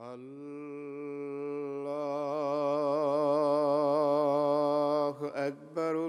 Allahu Akbaru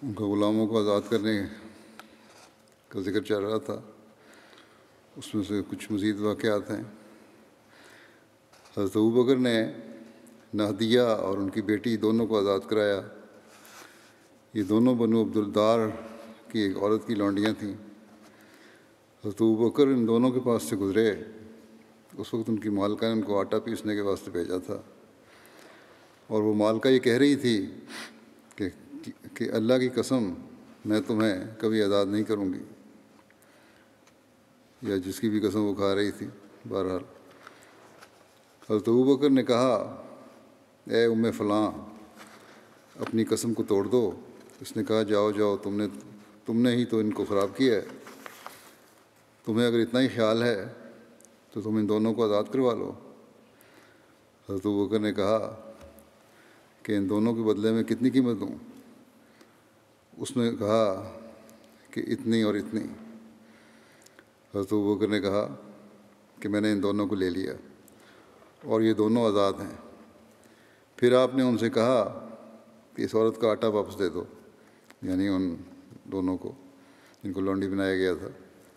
उनका ग़ुलामों को आज़ाद करने का ज़िक्र चल रहा था। उसमें से कुछ मज़ीद वाक़ात हैं। हज़रत अबू बकर ने नहदिया और उनकी बेटी दोनों को आज़ाद कराया। ये दोनों बनु अब्दुलदार की एक औरत की लौंडियाँ थीं। हज़रत बकर इन दोनों के पास से गुज़रे। उस वक्त उनकी मालका ने उनको आटा पीसने के वास्ते भेजा था। और वो मालका ये कह रही थी कि अल्लाह की कसम, मैं तुम्हें कभी आज़ाद नहीं करूँगी। या जिसकी भी कसम वो खा रही थी, बहरहाल। हज़रत अबू बकर ने कहा, ए उम्म फ़लाँ, अपनी कसम को तोड़ दो। उसने कहा, जाओ जाओ, तुमने तुमने ही तो इनको ख़राब किया है। तुम्हें अगर इतना ही ख्याल है तो तुम इन दोनों को आज़ाद करवा लो। हज़रत अबू बकर ने कहा, कि इन दोनों के बदले में कितनी कीमत दूँ? उसने कहा कि इतनी और इतनी। हज़रत बकर ने कहा कि मैंने इन दोनों को ले लिया और ये दोनों आज़ाद हैं। फिर आपने उनसे कहा कि इस औरत का आटा वापस दे दो, यानी उन दोनों को, जिनको लौंडी बनाया गया था।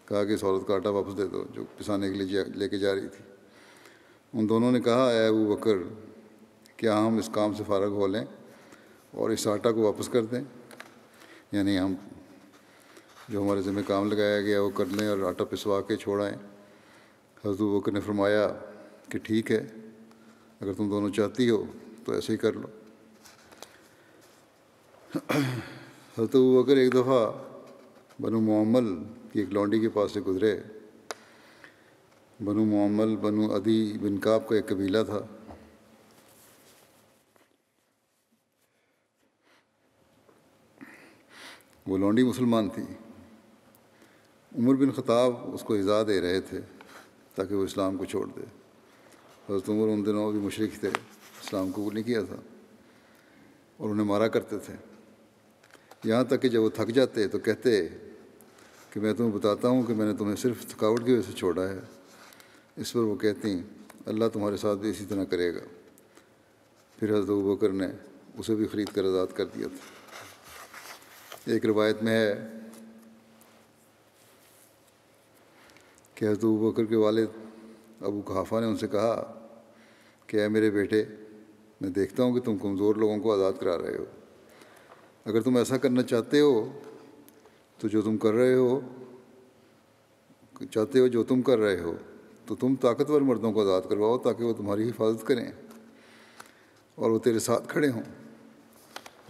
कहा कि इस औरत का आटा वापस दे दो, जो पिसाने के लिए लेके जा रही थी। उन दोनों ने कहा, ए अबू बकर, क्या हम इस काम से फ़ारग हो लें और इस आटा को वापस कर दें? यानी हम जो हमारे ज़िम्मे काम लगाया गया वो कर लें और आटा पिसवा के छोड़ाएँ। अबू बकर ने फरमाया कि ठीक है, अगर तुम दोनों चाहती हो तो ऐसे ही कर लो। हज़रत अबू बकर एक दफ़ा बनु मम्मल की एक लौंडी के पास से गुज़रे। बनु मम्मल बनु अदी बिन काब का एक कबीला था। वो लौंडी मुसलमान थी। उमर बिन ख़ताब उसको इज़ा दे रहे थे ताकि वो इस्लाम को छोड़ दे। हज़रत उमर उन दिनों भी मुशरक थे, इस्लाम कबूल नहीं किया था और उन्हें मारा करते थे। यहाँ तक कि जब वो थक जाते तो कहते कि मैं तुम्हें बताता हूँ कि मैंने तुम्हें सिर्फ़ थकावट की वजह से छोड़ा है। इस पर वो कहती, अल्लाह तुम्हारे साथ भी इसी तरह करेगा। फिर हज़रत बकर ने उसे भी ख़रीद कर आज़ाद कर दिया था। एक रिवायत में है कि हज़रत बकर के वालिद अबू कहाफ़ा ने उनसे कहा कि, ऐ मेरे बेटे, मैं देखता हूँ कि तुम कमज़ोर लोगों को आज़ाद करा रहे हो। अगर तुम ऐसा करना चाहते हो तो जो तुम कर रहे हो, चाहते हो जो तुम कर रहे हो तो तुम ताकतवर मर्दों को आज़ाद करवाओ ताकि वो तुम्हारी हिफाजत करें और वो तेरे साथ खड़े हों।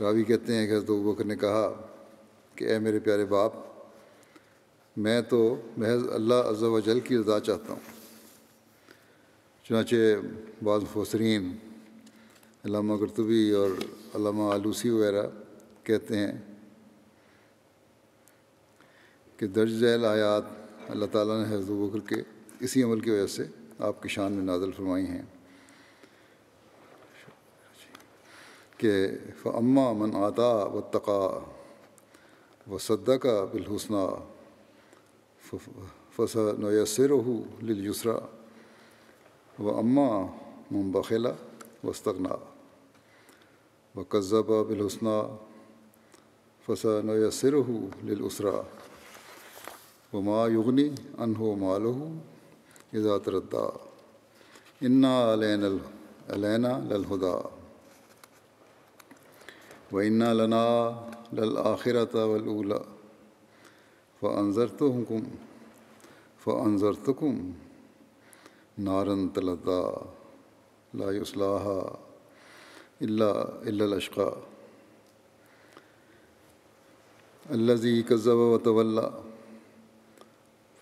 रावी कहते हैं कि हज़रत बकर ने कहा कि ए मेरे प्यारे बाप, मैं तो महज अल्लाह अज़्ज़ा व जल की रज़ा चाहता हूँ। चुनाचे बाज़ मुफसरीन अलामा करतुबी और अलामा आलूसी वगैरह कहते हैं कि दर्ज झैल आयात अल्लाह ताला ने अबू बकर के इसी अमल की वजह से आपकी शान में नाजल फरमाई हैं। कि फ़म्मा मन आता व तका व सद्दा का बिलहुसना फ़स नयसर लिलयुसरा व अम्मा मन बखेला वस्तगना व कज़्ज़बा बिलहुसना फ़स नयसर लिलउसरा व मा युगनी अनहो मालहू इज़ा तरद्दा इन्ना अलैना ललहुदा व इन्ना लना लल आखिरत वलूला फ़ तो हुकुम फ़ानज़रतकुम नारन तलदा ला युस्लाहा इल्ला इल्ला लश्का अल्लज़ी कज़ब व तवल्ला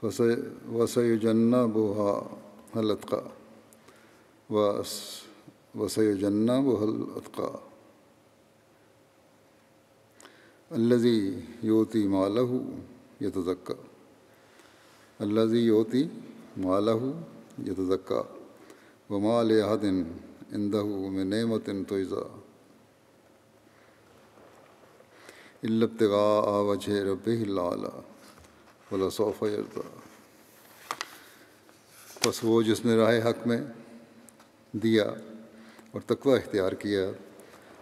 वसयुजन्नबुहा हलतका वस वसयुजन्नबुहल अतका अल्लज़ी योती मालहू यतज़क्का। अल्लज़ी योती मालहू यतज़क्का। वमाल अहदिन इंदहू में नेमतिन तोज़ा इल्लब्तगा वजह रब्बिल्ला वला सौफ़ यरदा। बस वो जिसने राह हक में दिया और तकवा इख्तियार किया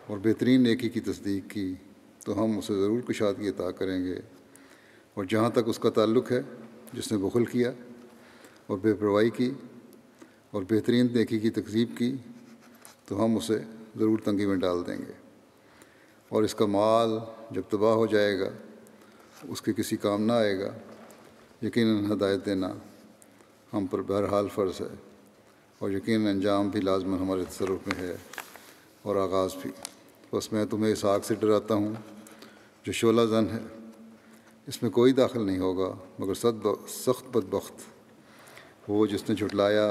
और बेहतरीन नेकी की तस्दीक की तो हम उसे ज़रूर कुशादगी अता करेंगे। और जहाँ तक उसका ताल्लुक़ है, जिसने बखल किया और बेपरवाही की और बेहतरीन देखी की तकजीब की तो हम उसे ज़रूर तंगी में डाल देंगे। और इसका माल जब तबाह हो जाएगा, उसके किसी काम ना आएगा यकीन हदायत देना हम पर बहरहाल फ़र्ज़ है। और यकीन अंजाम भी लाजमन हमारे तसरुफ़ में है और आगाज़ भी। बस मैं तुम्हें इस आग से डराता हूँ। जो शोला जन है, इसमें कोई दाखिल नहीं होगा, मगर सद सख्त बदबख्त, वो जिसने झुटलाया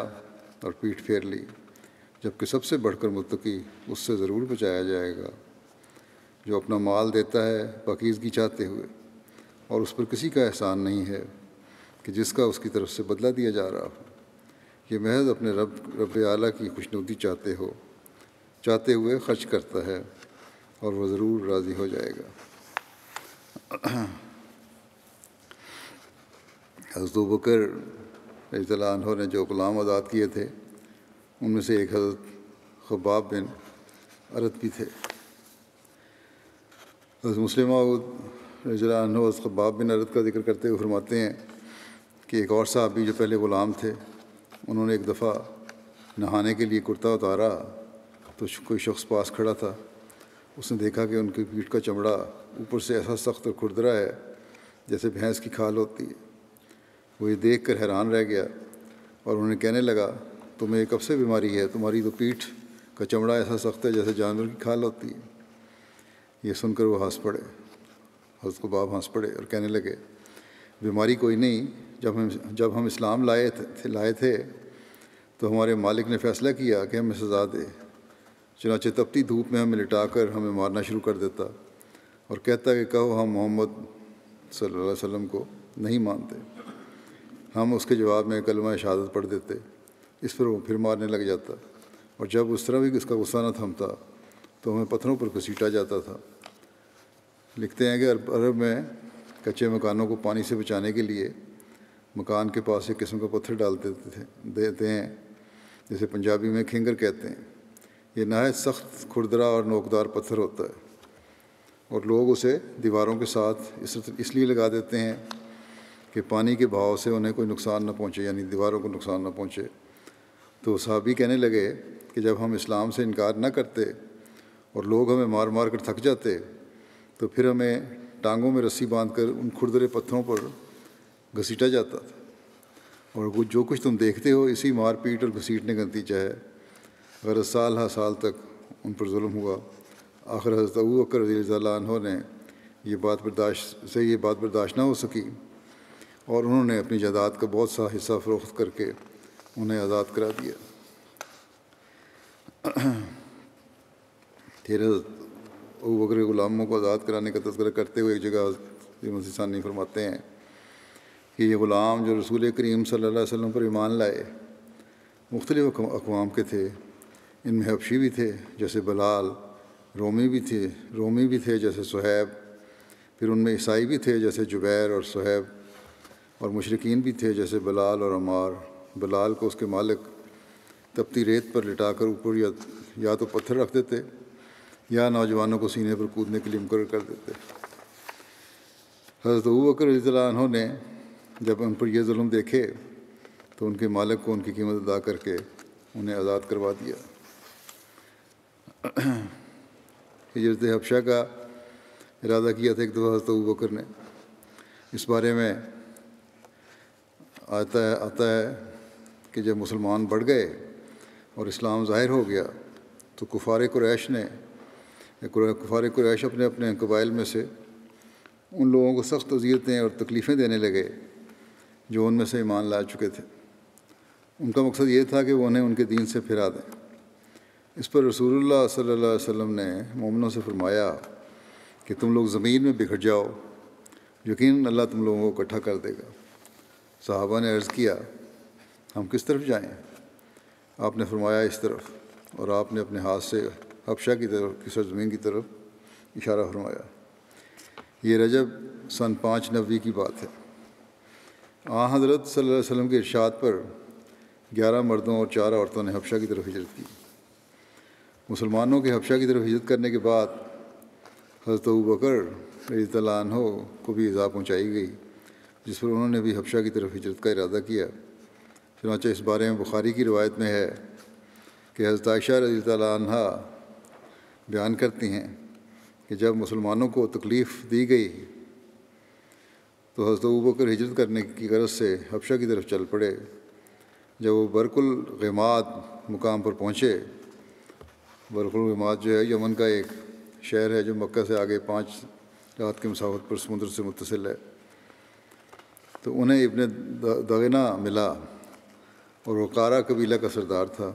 और पीठ फेर ली, जबकि सबसे बढ़कर मुतकी उससे ज़रूर बचाया जाएगा। जो अपना माल देता है, पाकिजगी चाहते हुए, और उस पर किसी का एहसान नहीं है, कि जिसका उसकी तरफ़ से बदला दिया जा रहा हो। ये महज अपने रब रब आला की खुशनुदी चाहते हो, चाहते हुए खर्च करता है, और वह ज़रूर राज़ी हो जाएगा। हज़रत बकर रज़ील्ला ने जो ग़ुलाम आज़ाद किए थे, उनमें से एक हज़रत खबाब बिन अरत भी थे। हज़रत मुस्लिम रज़ील्ला खबाब बिन अरत का ज़िक्र करते हुए फरमाते हैं कि एक और साहब भी जो पहले ग़ुलाम थे, उन्होंने एक दफ़ा नहाने के लिए कुर्ता उतारा तो कोई शख्स पास खड़ा था। उसने देखा कि उनकी पीठ का चमड़ा ऊपर से ऐसा सख्त और खुरदरा है, जैसे भैंस की खाल होती है। वो ये देख कर हैरान रह गया और उन्हें कहने लगा, तुम्हें कब से बीमारी है? तुम्हारी तो पीठ का चमड़ा ऐसा सख्त है जैसे जानवर की खाल होती है। ये सुनकर वो हंस पड़े। हंस को बाप हंस पड़े और कहने लगे, बीमारी कोई नहीं, जब हम जब हम इस्लाम लाए थे लाए थे तो हमारे मालिक ने फ़ैसला किया कि हमें सज़ा दे। चुनाचे तपती धूप में हमें लिटा कर हमें मारना शुरू कर देता। और कहता है कि कहो, हम मोहम्मद सल्लल्लाहु अलैहि वसल्लम को नहीं मानते। हम उसके जवाब में कलमा शहादत पढ़ देते। इस पर वो फिर मारने लग जाता। और जब उस तरह भी उसका गुस्सा न थमता तो हमें पत्थरों पर घसीटा जाता था। लिखते हैं कि अरब में कच्चे मकानों को पानी से बचाने के लिए मकान के पास एक किस्म का पत्थर डाल देते थे, देते हैं, जैसे पंजाबी में खिंगर कहते हैं। ये नहायत सख्त, खुरदरा और नोकदार पत्थर होता है। और लोग उसे दीवारों के साथ इस इसलिए लगा देते हैं कि पानी के भाव से उन्हें कोई नुकसान न पहुँचे, यानी दीवारों को नुकसान न पहुँचे। तो साहबी कहने लगे कि जब हम इस्लाम से इनकार ना करते और लोग हमें मार मार कर थक जाते तो फिर हमें टांगों में रस्सी बाँध कर उन खुरदरे पत्थरों पर घसीटा जाता था। और जो कुछ तुम देखते हो, इसी मारपीट और घसीटने का नतीजा है। अगर साल हर साल तक उन पर जुल्म हुआ आखिर हज़रत अबू बकर रज़ी ने ये बात बर्दाश्त, से ये बात बर्दाश्त ना हो सकी और उन्होंने अपनी जायदाद का बहुत सा हिस्सा फ़रोख्त करके उन्हें आज़ाद करा दिया। फिर अबू बकर ग़ुलामों को आज़ाद कराने का तस्करा करते हुए एक जगह मसीसानी फरमाते हैं कि ये ग़ुलाम जो रसूल करीम अलैहि वसल्लम पर ईमान लाए, मुख्तलिफ़ अकवाम के थे, इनमें हबशी भी थे, जैसे बलाल रोमी भी थे, रोमी भी थे जैसे सुहैब, फिर उनमें ईसाई भी थे जैसे जुबैर और सुहैब, और मुशरकिन भी थे जैसे बलाल और अमार। बलाल को उसके मालिक तपती रेत पर लिटाकर ऊपर या या तो पत्थर रख देते, या नौजवानों को सीने पर कूदने के लिए मुकर कर देते। हज़रत अबू बकर ने जब उन पर यह जुल्म देखे तो उनके मालिक को उनकी कीमत अदा करके उन्हें आज़ाद करवा दिया। हिजरत हफ्शा का इरादा किया था एक दफ़ा हज़रत अबू बकर ने। इस बारे में आता है आता है कि जब मुसलमान बढ़ गए और इस्लाम ज़ाहिर हो गया तो कुफार कुरैश ने, कुफार कुरैश अपने अपने कबाइल में से उन लोगों को सख्त अजियतें और तकलीफ़ें देने लगे, जो उनमें से ईमान ला चुके थे। उनका मकसद ये था कि वो उन्हें उनके दीन से फिरा दें। इस पर रसूलुल्लाह सल्लल्लाहु अलैहि वसल्लम ने मोमिनों से फरमाया कि तुम लोग ज़मीन में बिखर जाओ। यकीन अल्लाह तुम लोगों को इकट्ठा कर देगा। साहबा ने अर्ज़ किया, हम किस तरफ़ जाएँ? आपने फरमाया, इस तरफ़। और आपने अपने हाथ से हफ्शा की तरफ़ की सरजमीन की तरफ़ इशारा फरमाया। ये रजब सन पाँच नबी की बात है। आ हज़रत सल्लल्लाहु अलैहि वसल्लम के इरशाद पर ग्यारह मर्दों और चार औरतों ने हफ्शा की तरफ़ हिजरत की। मुसलमानों के हफ्शा की तरफ़ हिजरत करने के बाद हज़रत बकर रज़ी हो को भी इज़ा पहुँचाई गई, जिस पर उन्होंने भी हफ्शा की तरफ़ हिजरत का इरादा किया। चुनाचा इस बारे में बुखारी की रवायत में है कि हज़रत आयशा रज़ी तहा बयान करती हैं कि जब मुसलमानों को तकलीफ़ दी गई तो हज़रत बकर हिजरत करने की गरज से हफ्शा की तरफ़ चल पड़े। जब वो बरकुल मुकाम पर पहुँचे बरकुल गमात जो है, यमन का एक शहर है जो मक्का से आगे पाँच रात के मुसाफत पर समुद्र से मुतसिल है। तो उन्हें इबन दगना मिला और वो कारा कबीला का सरदार था।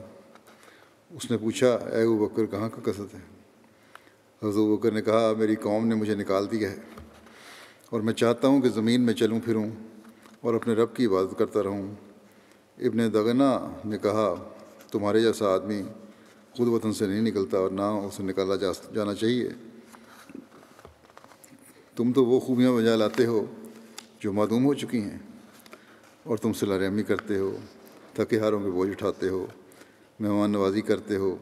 उसने पूछा, ए वो बकर, कहाँ का कसद है? हजू बकर ने कहा, मेरी कौम ने मुझे निकाल दिया है और मैं चाहता हूँ कि ज़मीन में चलूँ, फिरूँ और अपने रब की इबादत करता रहूँ। इबन दगना ने कहा, तुम्हारे जैसा आदमी खुद वतन से नहीं निकलता और ना उसे निकाला जा जाना चाहिए। तुम तो वो खूबियाँ बजा लाते हो जो मदूम हो चुकी हैं और तुम सिला रहमी करते हो, थके हारों के बोझ उठाते हो, मेहमान नवाजी करते हो।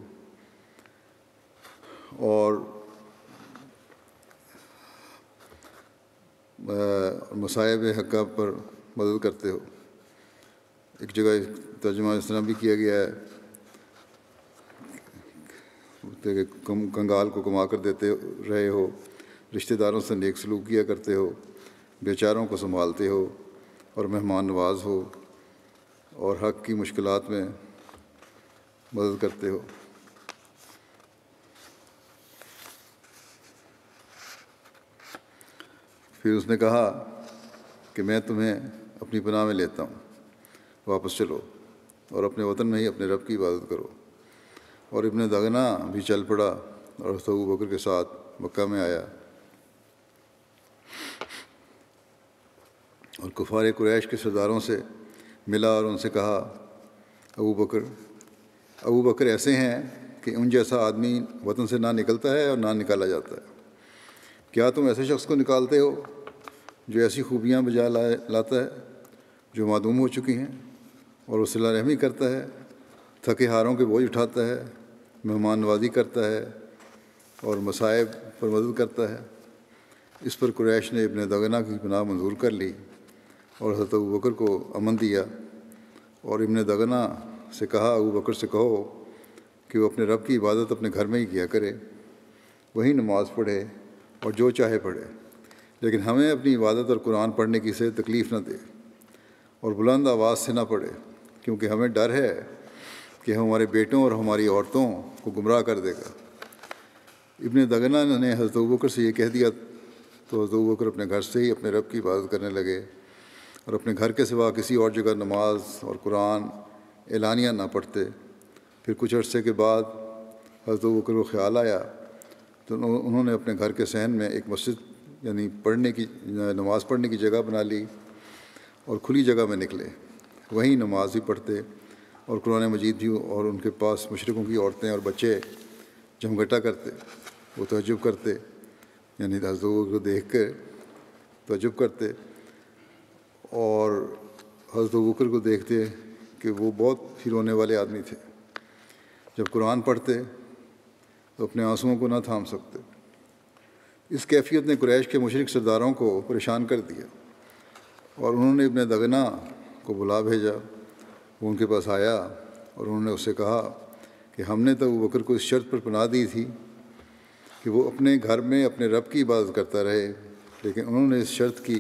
और मसायब हक्का पर मदद करते हो। एक जगह तर्जमा इस तरह भी किया गया है कंगाल को कमा कर देते रहे हो, रिश्तेदारों से नेक सलूक किया करते हो, बेचारों को संभालते हो और मेहमान नवाज़ हो और हक की मुश्किल में मदद करते हो। फिर उसने कहा कि मैं तुम्हें अपनी पनाह में लेता हूँ, वापस चलो और अपने वतन में ही अपने रब की इबादत करो। और इबन दगना भी चल पड़ा और सऊ बकर के साथ मक्का में आया। और कुफार कुरैश के सरदारों से मिला और उनसे कहा, अबू बकर अबू बकर ऐसे हैं कि उन जैसा आदमी वतन से ना निकलता है और ना निकाला जाता है। क्या तुम ऐसे शख्स को निकालते हो जो ऐसी खूबियाँ बजा ला, लाता है, जो मालूम हो चुकी हैं और वो सिला रहमी करता है, थके हारों के बोझ उठाता है मेहमान नवाजी करता है और मसाइब पर मदद करता है। इस पर कुरैश ने अपने दगना की पनाह मंजूर कर ली और हज़रत अबू बकर को अमन दिया और इबन दगना से कहा, अबू बकर से कहो कि वो अपने रब की इबादत अपने घर में ही किया करे। वहीं नमाज़ पढ़े और जो चाहे पढ़े, लेकिन हमें अपनी इबादत और कुरान पढ़ने की से तकलीफ़ न दे और बुलंद आवाज़ से ना पढ़े, क्योंकि हमें डर है कि हमारे बेटों और हमारी औरतों को गुमराह कर देगा। इबन दगना ने हज़रत बकर से ये कह दिया तो हज़रत बकर अपने घर से ही अपने रब की इबादत करने लगे और अपने घर के सिवा किसी और जगह नमाज़ और कुरान एलानिया ना पढ़ते। फिर कुछ अरसे के बाद हज़रत बकर को ख्याल आया तो उन्होंने अपने घर के सहन में एक मस्जिद, यानी पढ़ने की, नमाज़ पढ़ने की जगह बना ली और खुली जगह में निकले। वहीं नमाज़ भी पढ़ते और कुरान मजीद भी और उनके पास मशरक़ों की औरतें और बच्चे जमघटा करते, वो तजुब करते, यानी हज़रत को देख कर तजुब करते और हज़रत बकर को देखते कि वो बहुत ही रोने वाले आदमी थे। जब कुरान पढ़ते तो अपने आंसुओं को ना थाम सकते। इस कैफियत ने कुरैश के मशरक सरदारों को परेशान कर दिया और उन्होंने अपने दगना को बुला भेजा। वो उनके पास आया और उन्होंने उससे कहा कि हमने तो बकर को इस शर्त पर पना दी थी कि वो अपने घर में अपने रब की इबादत करता रहे, लेकिन उन्होंने इस शर्त की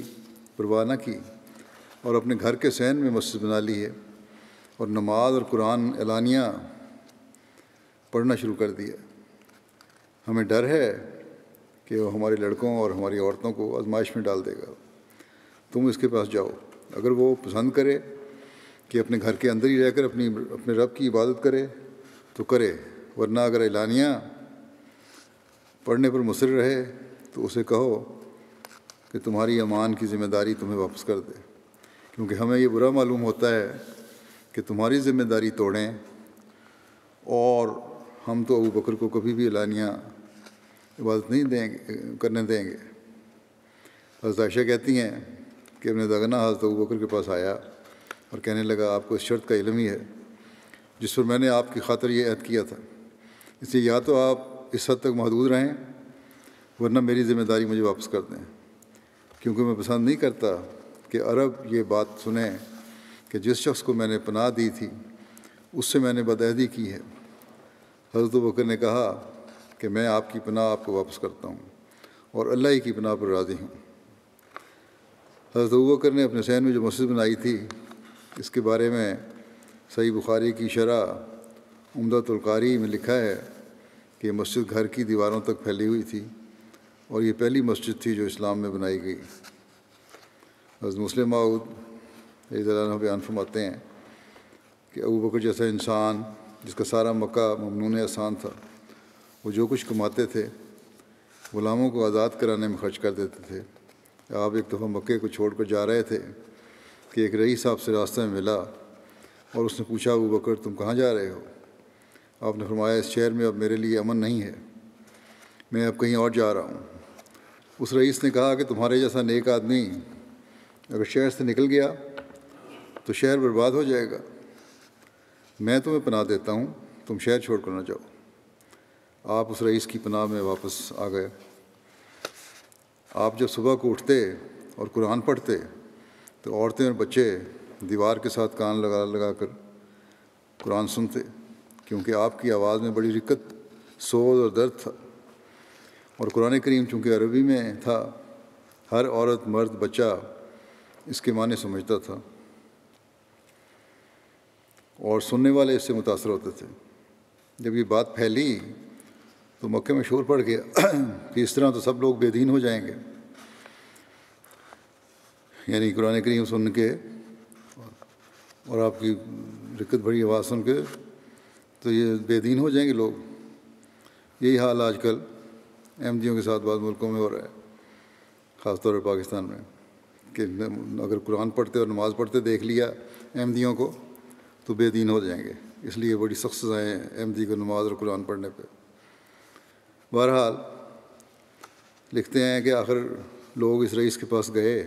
परवाह न की और अपने घर के सहन में मस्जिद बना ली है और नमाज़ और कुरान एलानिया पढ़ना शुरू कर दिया हमें डर है कि वो हमारे लड़कों और हमारी औरतों को आजमाइश में डाल देगा। तुम इसके पास जाओ। अगर वो पसंद करे कि अपने घर के अंदर ही रहकर अपनी, अपने रब की इबादत करे तो करे। वरना अगर एलानिया पढ़ने पर मुसर रहे तो उसे कहो कि तुम्हारी अमान की ज़िम्मेदारी तुम्हें वापस कर दे। क्योंकि हमें ये बुरा मालूम होता है कि तुम्हारी ज़िम्मेदारी तोड़ें, और हम तो अबू बकर को कभी भी एलानिया इबादत नहीं देंगे, करने देंगे। हज़रत कहती हैं कि अपने दगना हज़रत अबू बकर के पास आया। और कहने लगा, आपको इस शर्त का इलम ही है, जिस पर मैंने आपकी खातर ये ऐद किया था। इसलिए या तो आप इस हद तक महदूद रहें, वरना मेरी ज़िम्मेदारी मुझे वापस कर दें। क्योंकि मैं पसंद नहीं करता कि अरब ये बात सुने कि जिस शख्स को मैंने पनाह दी थी, उससे मैंने बदहदी की है। हज़रत बकर ने कहा कि मैं आपकी पनाह आपको वापस करता हूँ और अल्लाह की पनाह पर राज़ी हूँ। हज़रत बकर ने अपने सहन में जो मस्जिद बनाई थी इसके बारे में सही बुखारी की शरह उमदतुल्कारी में लिखा है कि मस्जिद घर की दीवारों तक फैली हुई थी और ये पहली मस्जिद थी जो इस्लाम में बनाई गई। हज़रत मुस्लिम माऊद बयान फरमाते हैं कि अबू बकर जैसा इंसान जिसका सारा मक्का ममनून आसान था, वो जो कुछ कमाते थे, ग़ुलामों को आज़ाद कराने में खर्च कर देते थे। आप एक दफ़ा मक्के को छोड़ कर जा रहे थे कि एक रईस साहब से रास्ते में मिला और उसने पूछा, अबू बकर, तुम कहाँ जा रहे हो? आपने फरमाया, इस शहर में अब मेरे लिए अमन नहीं है। मैं अब कहीं और जा रहा हूँ। उस रईस ने कहा कि तुम्हारे जैसा नेक आदमी अगर शहर से निकल गया तो शहर बर्बाद हो जाएगा। मैं तुम्हें पनाह देता हूँ, तुम शहर छोड़ कर ना जाओ। आप उस रईस की पनाह में वापस आ गए। आप जब सुबह को उठते और कुरान पढ़ते तो औरतें और बच्चे दीवार के साथ कान लगा लगा कर कुरान सुनते, क्योंकि आपकी आवाज़ में बड़ी दिक्कत सोज और दर्द था। और कुरान करीम चूँकि अरबी में था, हर औरत, मर्द, बच्चा इसके माने समझता था। और सुनने वाले इससे मुतासर होते थे। जब ये बात फैली तो मक्के में शोर पड़ गया कि इस तरह तो सब लोग बेदीन हो जाएँगे। यानी कुरान करीम सुन के और आपकी दिक्कत भरी आवाज़ सुन के तो ये बेदीन हो जाएँगे लोग। यही हाल आजकल अहमदियों के साथ बाद मुल्कों में हो रहा है, ख़ासतौर पर पाकिस्तान में, कि अगर कुरान पढ़ते और नमाज़ पढ़ते देख लिया अहमदियों को तो बेदीन हो जाएँगे। इसलिए बड़ी सख्त सज़ाएँ हैं अहमदी को नमाज़ और कुरान पढ़ने पर बहरहाल, लिखते हैं कि आखिर लोग इस रईस के पास गए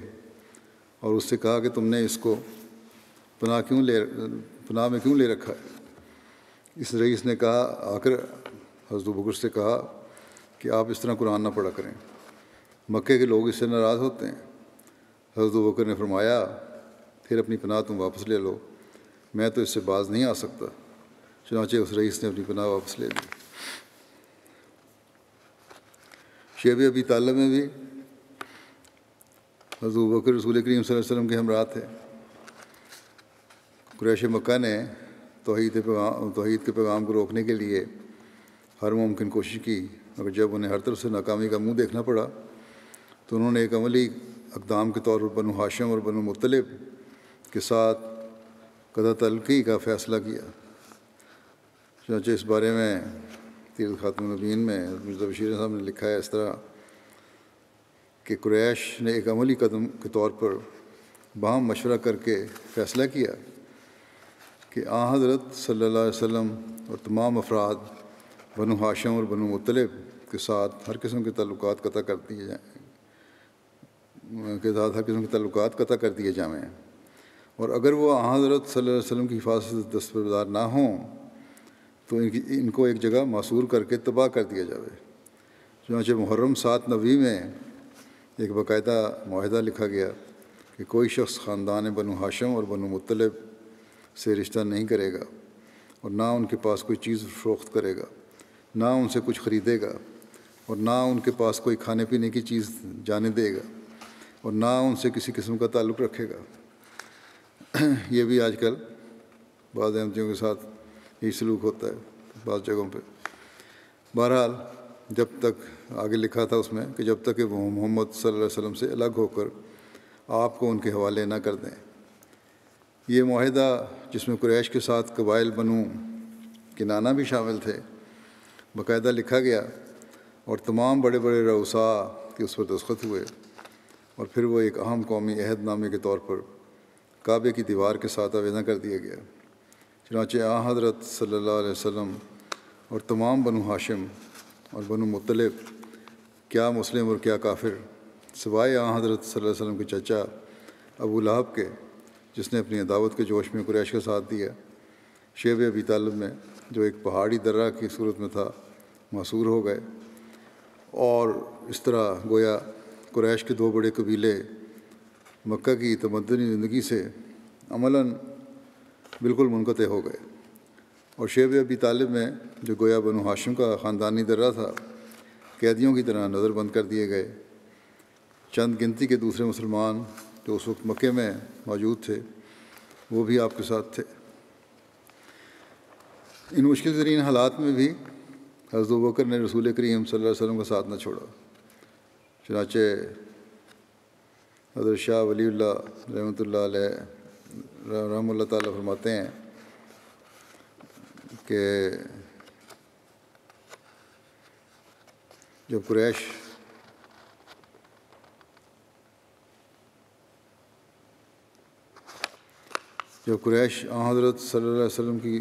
और उससे कहा कि तुमने इसको पनाह क्यों ले, पनाह में क्यों ले रखा है? इस रईस ने कहा आकर हज़रत बकर से कहा कि आप इस तरह कुरान ना पढ़ा करें। मक्के के लोग इससे नाराज़ होते हैं। हज़रत बकर ने फरमाया, फिर अपनी पनाह तुम वापस ले लो, मैं तो इससे बाज नहीं आ सकता। चुनाचे उस रईस ने अपनी पनाह वापस ले ली। शेब अभी तालब में भी हजू बकर रसूल करीम वसल्लम के हमरा थे कुरैश मक्का ने तोहद तोहद के पैगाम को रोकने के लिए हर मुमकिन कोशिश की, मगर जब उन्हें हर तरफ़ से नाकामी का मुँह देखना पड़ा तो उन्होंने एक अमली अकदाम के तौर पर बनु हाशम और बनु मुतलब के साथ कदा तलकी का फ़ैसला किया। चुनाचे इस बारे में तीर खातम में बशीर साहब ने लिखा है इस तरह कि क्रैश ने एक अमली कदम के तौर पर बाम मशवरा करके फ़ैसला किया कि आ हज़रत सल्लल्लाहु अलैहि और तमाम अफराद, बनु हाशम और बनु मुतलब के साथ हर किस्म के ताल्लुक कता कर दिए जाए, के साथ हर किस्म के ताल्लुक कता कर दिए जाएँ। और अगर वो आ हज़रत सल्लल्लाहु अलैहि की हिफाजत दस्तबरदार ना हों तो इनकी, इनको एक जगह मासूर करके तबाह कर दिया जाए चुनाचे मुहर्रम सात नबी में एक बाकायदा माहिदा लिखा गया कि कोई शख्स ख़ानदान बनु हाशम और बनु मुतलब से रिश्ता नहीं करेगा और ना उनके पास कोई चीज़ फ़रोख्त करेगा, ना उनसे कुछ ख़रीदेगा और ना उनके पास कोई खाने पीने की चीज़ जाने देगा और ना उनसे किसी किस्म का ताल्लुक़ रखेगा। ये भी आजकल बाद अहमदियों के साथ यही सलूक होता है बाद जगहों पे। बहरहाल, जब तक आगे लिखा था उसमें कि जब तक वो मोहम्मद सल्लल्लाहु अलैहि वसल्लम से अलग होकर आपको उनके हवाले ना कर दें। ये माहिदा जिसमें कुरैश के साथ कबाइल बनू के नाना भी शामिल थे, बाकायदा लिखा गया और तमाम बड़े बड़े रउसा के उस पर दस्खत हुए और फिर वो एक अहम कौमी अहदनामे के तौर पर काबे की दीवार के साथ आवेदन कर दिया गया। चनाचे आ हज़रत अलैहि वसल्लम और तमाम बनु हाशिम और बनु मुतलब क्या मुस्लिम और क्या काफिर, सिवाय आ हज़रत अलैहि वसल्लम के चचा अबू लहब के, जिसने अपनी अदावत के जोश में कुरैश का साथ दिया। शेब अबी तालब में जो एक पहाड़ी दर्रा की सूरत में था मसूर हो गए। और इस तरह गोया कुरैश के दो बड़े कबीले मक्का की तमदनी ज़िंदगी से अमलन बिल्कुल मुनक़ हो गए। और शेब अबी तालब में जो गोया बनु हाशिम का ख़ानदानी दर्रा था कैदियों की तरह नज़र बंद कर दिए गए। चंद गिनती के दूसरे मुसलमान जो उस वक्त मक्के में मौजूद थे, वो भी आपके साथ थे। इन मुश्किल तरीन हालात में भी हज़रत बकर ने रसूल करीम सल्लल्लाहु अलैहि वसल्लम का साथ न छोड़ा। चनाचे हज़रत शाह वली रहमत रहम ताला फरमाते हैं कि जब कुरैश जब कुरैश हज़रत सल्लल्लाहु अलैहि वसल्लम की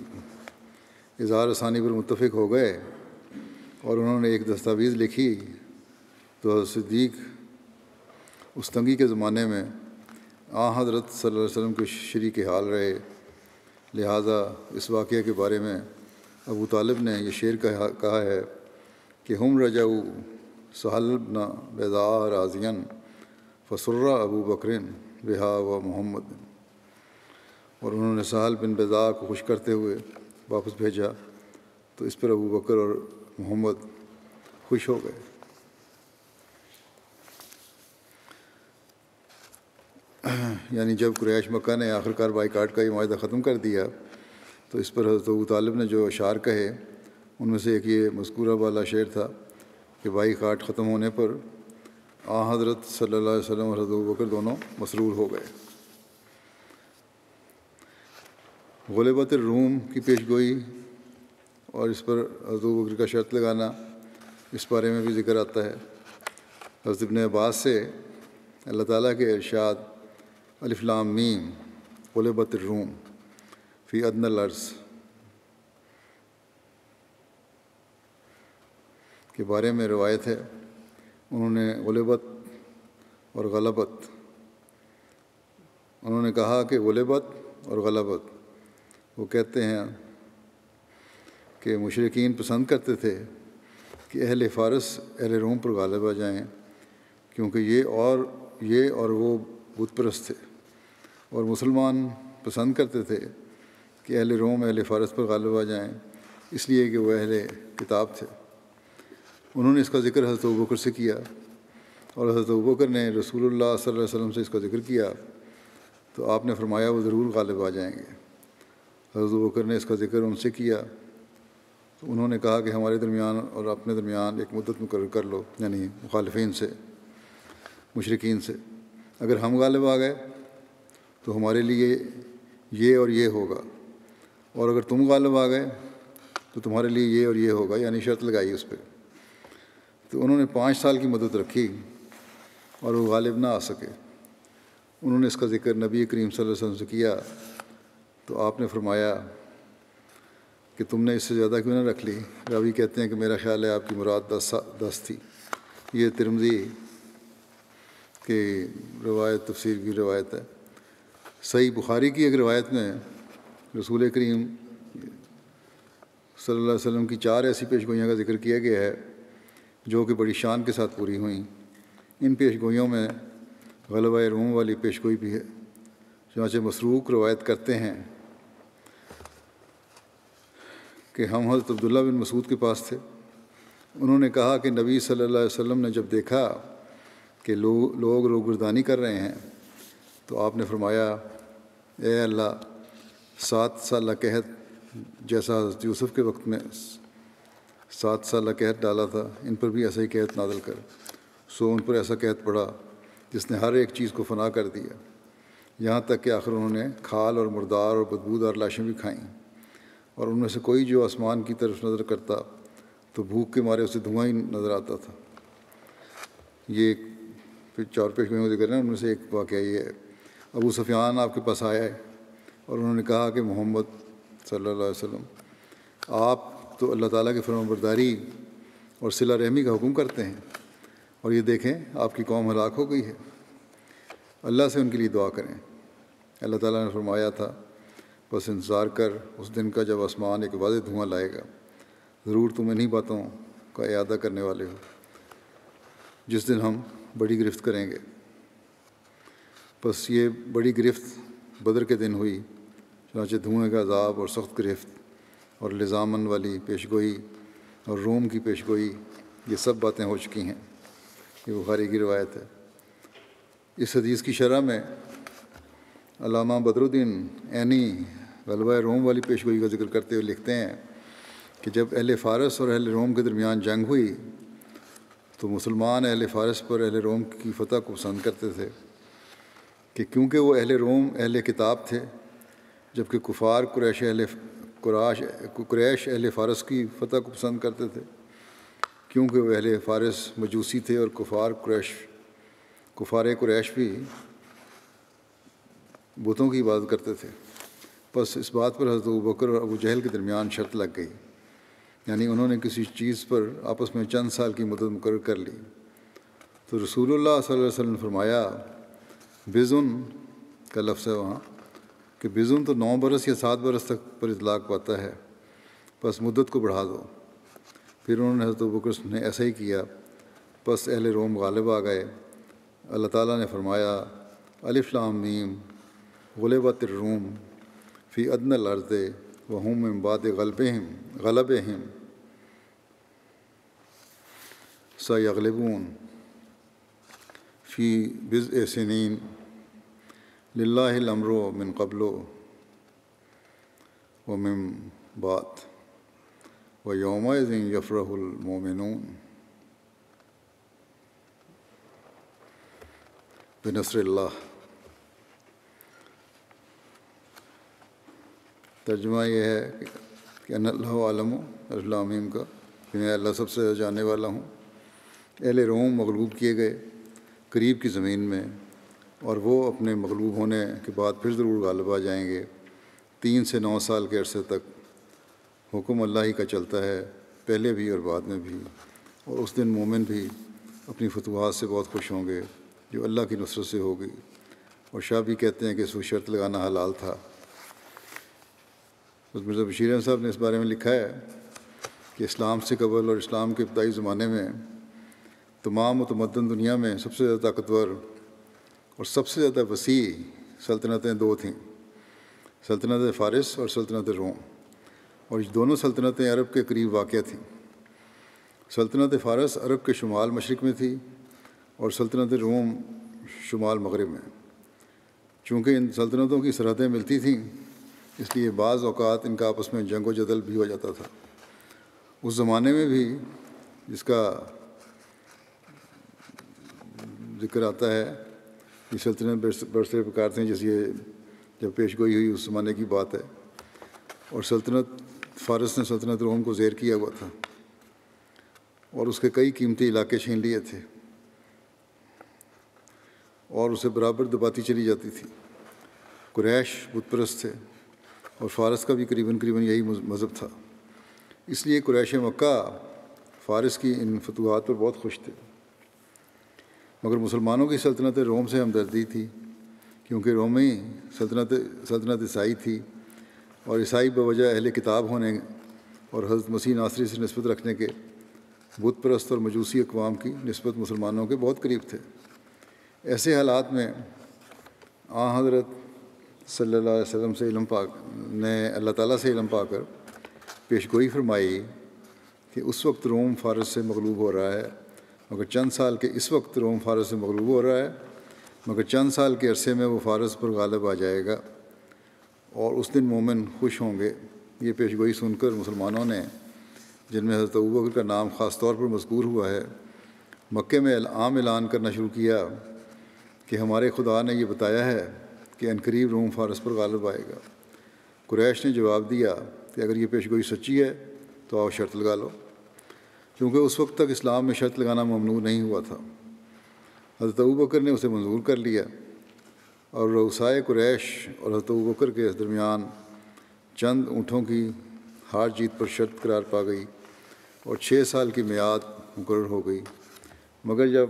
इजहार आसानी पर मुतफ़ हो गए और उन्होंने एक दस्तावेज़ लिखी तो सिद्दीक उस तंगी के ज़माने में आ हज़रत सल्लल्लाहु अलैहि वसल्लम के शरीक हाल रहे। लिहाजा इस वाक़े के बारे में अबू तालिब ने यह शेर कहा है कि हम रजाऊ सहलबना बेदा राजियन फसुर्रा अबू बकरिन बेहा व मोहम्मद। और उन्होंने सहल बिन बेदा को खुश करते हुए वापस भेजा तो इस पर अबू बकर और मोहम्मद खुश हो गए। यानी जब क्रैश मक्का ने आखिरकार बाइकाट का ये माहा ख़त्म कर दिया तो इस पर हज़रत अबू ने जो अशार कहे उनमें से एक ये मस्कूरा वाला शेर था कि बाई काट ख़त्म होने पर आ हज़रत अलैहि वसल्लम और हज़रत बकर दोनों मसरूर हो गए। गलबत रूम की पेश गोई और इस पर हज़रत बकर का शर्त लगाना इस बारे में भी ज़िक्र आता है। हज़रत इब्न अब्बास से अल्लाह ताला के इरशाद अलिफ्लाम मीम, गलबत रूम, फ़ी अदनल अर्ज़। के बारे में रवायत है। उन्होंने गलबत और गलबत। उन्होंने कहा कि गलबत और गलबत, वो कहते हैं कि मुशरकिन पसंद करते थे कि अहल फ़ारस, अहल रोम पर गालब आ जाएँ, क्योंकि ये और ये और वो बुत परस्त थे। और मुसलमान पसंद करते थे कि अहल रोम, अहल फ़ारस पर गालब आ जाएँ, इसलिए कि वह अहल किताब थे। उन्होंने इसका ज़िक्र हज़रत बकर से किया और हज़रत बकर ने रसूलुल्लाह सल्लल्लाहु अलैहि वसल्लम से इसका ज़िक्र किया तो आपने फरमाया वो ज़रूर गालिब आ जाएँगे। हज़रत बकर ने इसका ज़िक्र उनसे किया तो उन्होंने कहा कि हमारे दरमियान और अपने दरमियान एक मुद्दत मुकर कर लो, यानी मुखालफन से, मुशरकिन से। अगर हम गालिब आ गए तो हमारे लिए ये और ये होगा। और अगर तुम गालिब आ गए तो तुम्हारे लिए ये और ये होगा, यानी शर्त लगाई उस पर तो उन्होंने पाँच साल की मदद रखी और वो गालिब ना आ सके। उन्होंने इसका ज़िक्र नबी करीम वसल्लम से किया तो आपने फरमाया कि तुमने इससे ज़्यादा क्यों ना रख ली? रावी कहते हैं कि मेरा ख्याल है आपकी मुराद दस दस थी। ये तिरमजी की रवायत, तफसीर की रवायत है। सही बुखारी की एक रवायत में रसूल करीम सल्लल्लाहु अलैहि वसल्लम की चार ऐसी पेशगोइयाँ का ज़िक्र किया गया है। जो कि बड़ी शान के साथ पूरी हुई। इन पेश पेशगोइयों में गलबा रूम वाली पेशगोई भी है चुनाचे मसरूक रवायत करते हैं कि हम हज़रत अब्दुल्ला बिन मसूद के पास थे। उन्होंने कहा कि नबी सल्लल्लाहु अलैहि वसल्लम ने जब देखा कि लो, लोग रोगरदानी कर रहे हैं तो आपने फरमाया ए अल्लाह सात साल कहत जैसा यूसुफ के वक्त में सात साल कहत डाला था, इन पर भी ऐसा ही कहत नादल कर। सो उन पर ऐसा कहत पड़ा, जिसने हर एक चीज़ को फना कर दिया। यहाँ तक कि आखिर उन्होंने खाल और मुर्दार और बदबूदार लाशें भी खाईं। और उनमें से कोई जो आसमान की तरफ़ नज़र करता तो भूख के मारे उसे धुआँ ही नज़र आता था। ये फिर चार पेश में ज़िक्र है उनमें से एक वाक़ ये है। अबू सफ़ियान आपके पास आया है, और उन्होंने कहा कि मोहम्मद सल्लल्लाहु अलैहि वसल्लम, आप तो अल्लाह ताला की फरमाबरदारी और सिला रहमी का हुक्म करते हैं। और ये देखें, आपकी कौम हलाक हो गई है। अल्लाह से उनके लिए दुआ करें। अल्लाह ताला ने फरमाया था, बस इंतज़ार कर, उस दिन का जब आसमान एक वाद धुआँ लाएगा, ज़रूर तुम इन्हीं बातों का अदा करने वाले हो, जिस दिन हम बड़ी गिरफ्त करेंगे। बस ये बड़ी गिरफ्त बदर के दिन हुई, चनाचे धुएँ का अजाब और सख्त गिरफ्त। और लिजामन वाली पेशगोई और रोम की पेशगोई, ये सब बातें हो चुकी हैं। ये बुखारी की रवायत है। इस हदीस की शरह में अलामा बदरुद्दीन ऐनी गलबा रोम वाली पेशगोई का ज़िक्र करते हुए लिखते हैं कि जब अहल फ़ारस और अहल रोम के दरमियान जंग हुई तो मुसलमान अहल फ़ारस पर अहल रोम की फ़तह को पसंद करते थे कि क्योंकि वो अहल रोम, अहल किताब थे, जबकि कुफ़ार कुरैश अहल कुराश, कुरैश अहल फ़ारस की फ़तह को पसंद करते थे। क्योंकि वह अहल फ़ारस मजूसी थे और कुफ़ार कुरैश कुफ़ार कुरैश भी बुतों की इबादत करते थे। बस इस बात पर हज़रत बकर और अबू जहल के दरमियान शर्त लग गई। यानी उन्होंने किसी चीज़ पर आपस में चंद साल की मदद मुकर कर ली। तो रसूलुल्लाह सल्लल्लाहु अलैहि वसल्लम ने फरमाया, बिजुन का लफ्ज़ है वहाँ। कि बिजुन तो नौ बरस या सात बरस तक पर इतलाक पाता है, बस मुद्दत को बढ़ा दो। फिर उन्होंने हज़रत बकर ने ऐसा ही किया, बस अहल रोम गालिब आ गए। अल्लाह ताला ने फरमाया अलिफ्लाम मीम, गुलबत फ़ी अदन अर्ज़ वहूम बाद गलब गलब हिम सगलबून फ़ी बिज़ सिनीन। लामरो मिन कबलो व मिम बात व योम यफ़रमोमिनून बनसर तर्जमा यह है कि आलम अल्लामीम का, कि मैं अल्लाह सबसे जानने वाला हूँ। अहल रोम मगलूब किए गए करीब की ज़मीन में और वो अपने मगलूब होने के बाद फिर ज़रूर गालब आ जाएँगे। तीन से नौ साल के अरसे तक हुक्म अल्लाह ही का चलता है, पहले भी और बाद में भी। और उस दिन मोमिन भी अपनी फतवाहत से बहुत खुश होंगे, जो अल्लाह की नुसरत से होगी। और शाह भी कहते हैं कि इसको शर्त लगाना हलाल था। उस मिर्ज़ा बशीर साहब ने इस बारे में लिखा है कि इस्लाम से कबल और इस्लाम के इब्तदाई ज़माने में तमाम मतमदन दुनिया में सबसे ज़्यादा ताकतवर और सबसे ज़्यादा वसी सल्तनतें दो थीं, सल्तनत फ़ारस और सल्तनत रोम। और दोनों सल्तनतें अरब के करीब वाक़ थीं। सल्तनत फ़ारस अरब के शुमाल मशरक़ में थी और सल्तनत रोम शुमाल मगरब में। चूँकि इन सल्तनतों की सरहदें मिलती थीं, इसलिए बाज़ अवकात इनका आपस में जंग जदल भी हो जाता था। उस ज़माने में भी जिसका ज़िक्र आता है कि सल्तनत बरसरे प्रकार थे, जैसे ये जब पेश गोई हुई, उस ज़माने की बात है। और सल्तनत, फ़ारस ने सल्तनत रोम को ज़ेर किया हुआ था। और उसके कई कीमती इलाके छीन लिए थे। और उसे बराबर दबाती चली जाती थी। कुरैश बुतप्रस्त थे, और फ़ारस का भी करीबन करीबन यही मज़हब था। इसलिए कुरैश मक्का फ़ारस की इन फतवाहत पर बहुत खुश थे। मगर मुसलमानों की सल्तनत रोम से हमदर्दी थी, क्योंकि रोमी सल्तनत सल्तनत ईसाई थी और ईसाई बवजह अहल किताब होने और हज़रत मसीह नासरी से नस्बत रखने के बुत परस्त और मजूसी अकवाम की नस्बत मुसलमानों के बहुत करीब थे। ऐसे हालात में आ हज़रत सल्लल्लाहु अलैहि से इलम पाक, ने अल्लाह ताला से इलम पाकर पेशगोई फरमाई कि उस वक्त रोम फ़ारस से मगलूब हो रहा है। मगर चंद साल के इस वक्त रोम फ़ारस से मगलूब हो रहा है, मगर चंद साल के अरसे में वो फ़ारस पर गालब आ जाएगा और उस दिन मोमिन खुश होंगे। ये पेशगोई सुनकर मुसलमानों ने, जिनमें हज़रत अबू बकर का नाम ख़ास तौर पर मजकूर हुआ है, मक्के में आम ऐलान करना शुरू किया कि हमारे खुदा ने यह बताया है कि अनकरीब रूम फ़ारस पर गालब आएगा। कुरैश ने जवाब दिया कि अगर ये पेशगोई सच्ची है तो आओ शर्त लगा लो। क्योंकि उस वक्त तक इस्लाम में शर्त लगाना ममनू नहीं हुआ था। हज़रत अबू बकर ने उसे मंजूर कर लिया और रउसाए कुरैश और हज़रत अबू बकर के दरमियान चंद ऊँटों की हार जीत पर शर्त करार पा गई और छः साल की मियाद मुकर हो गई। मगर जब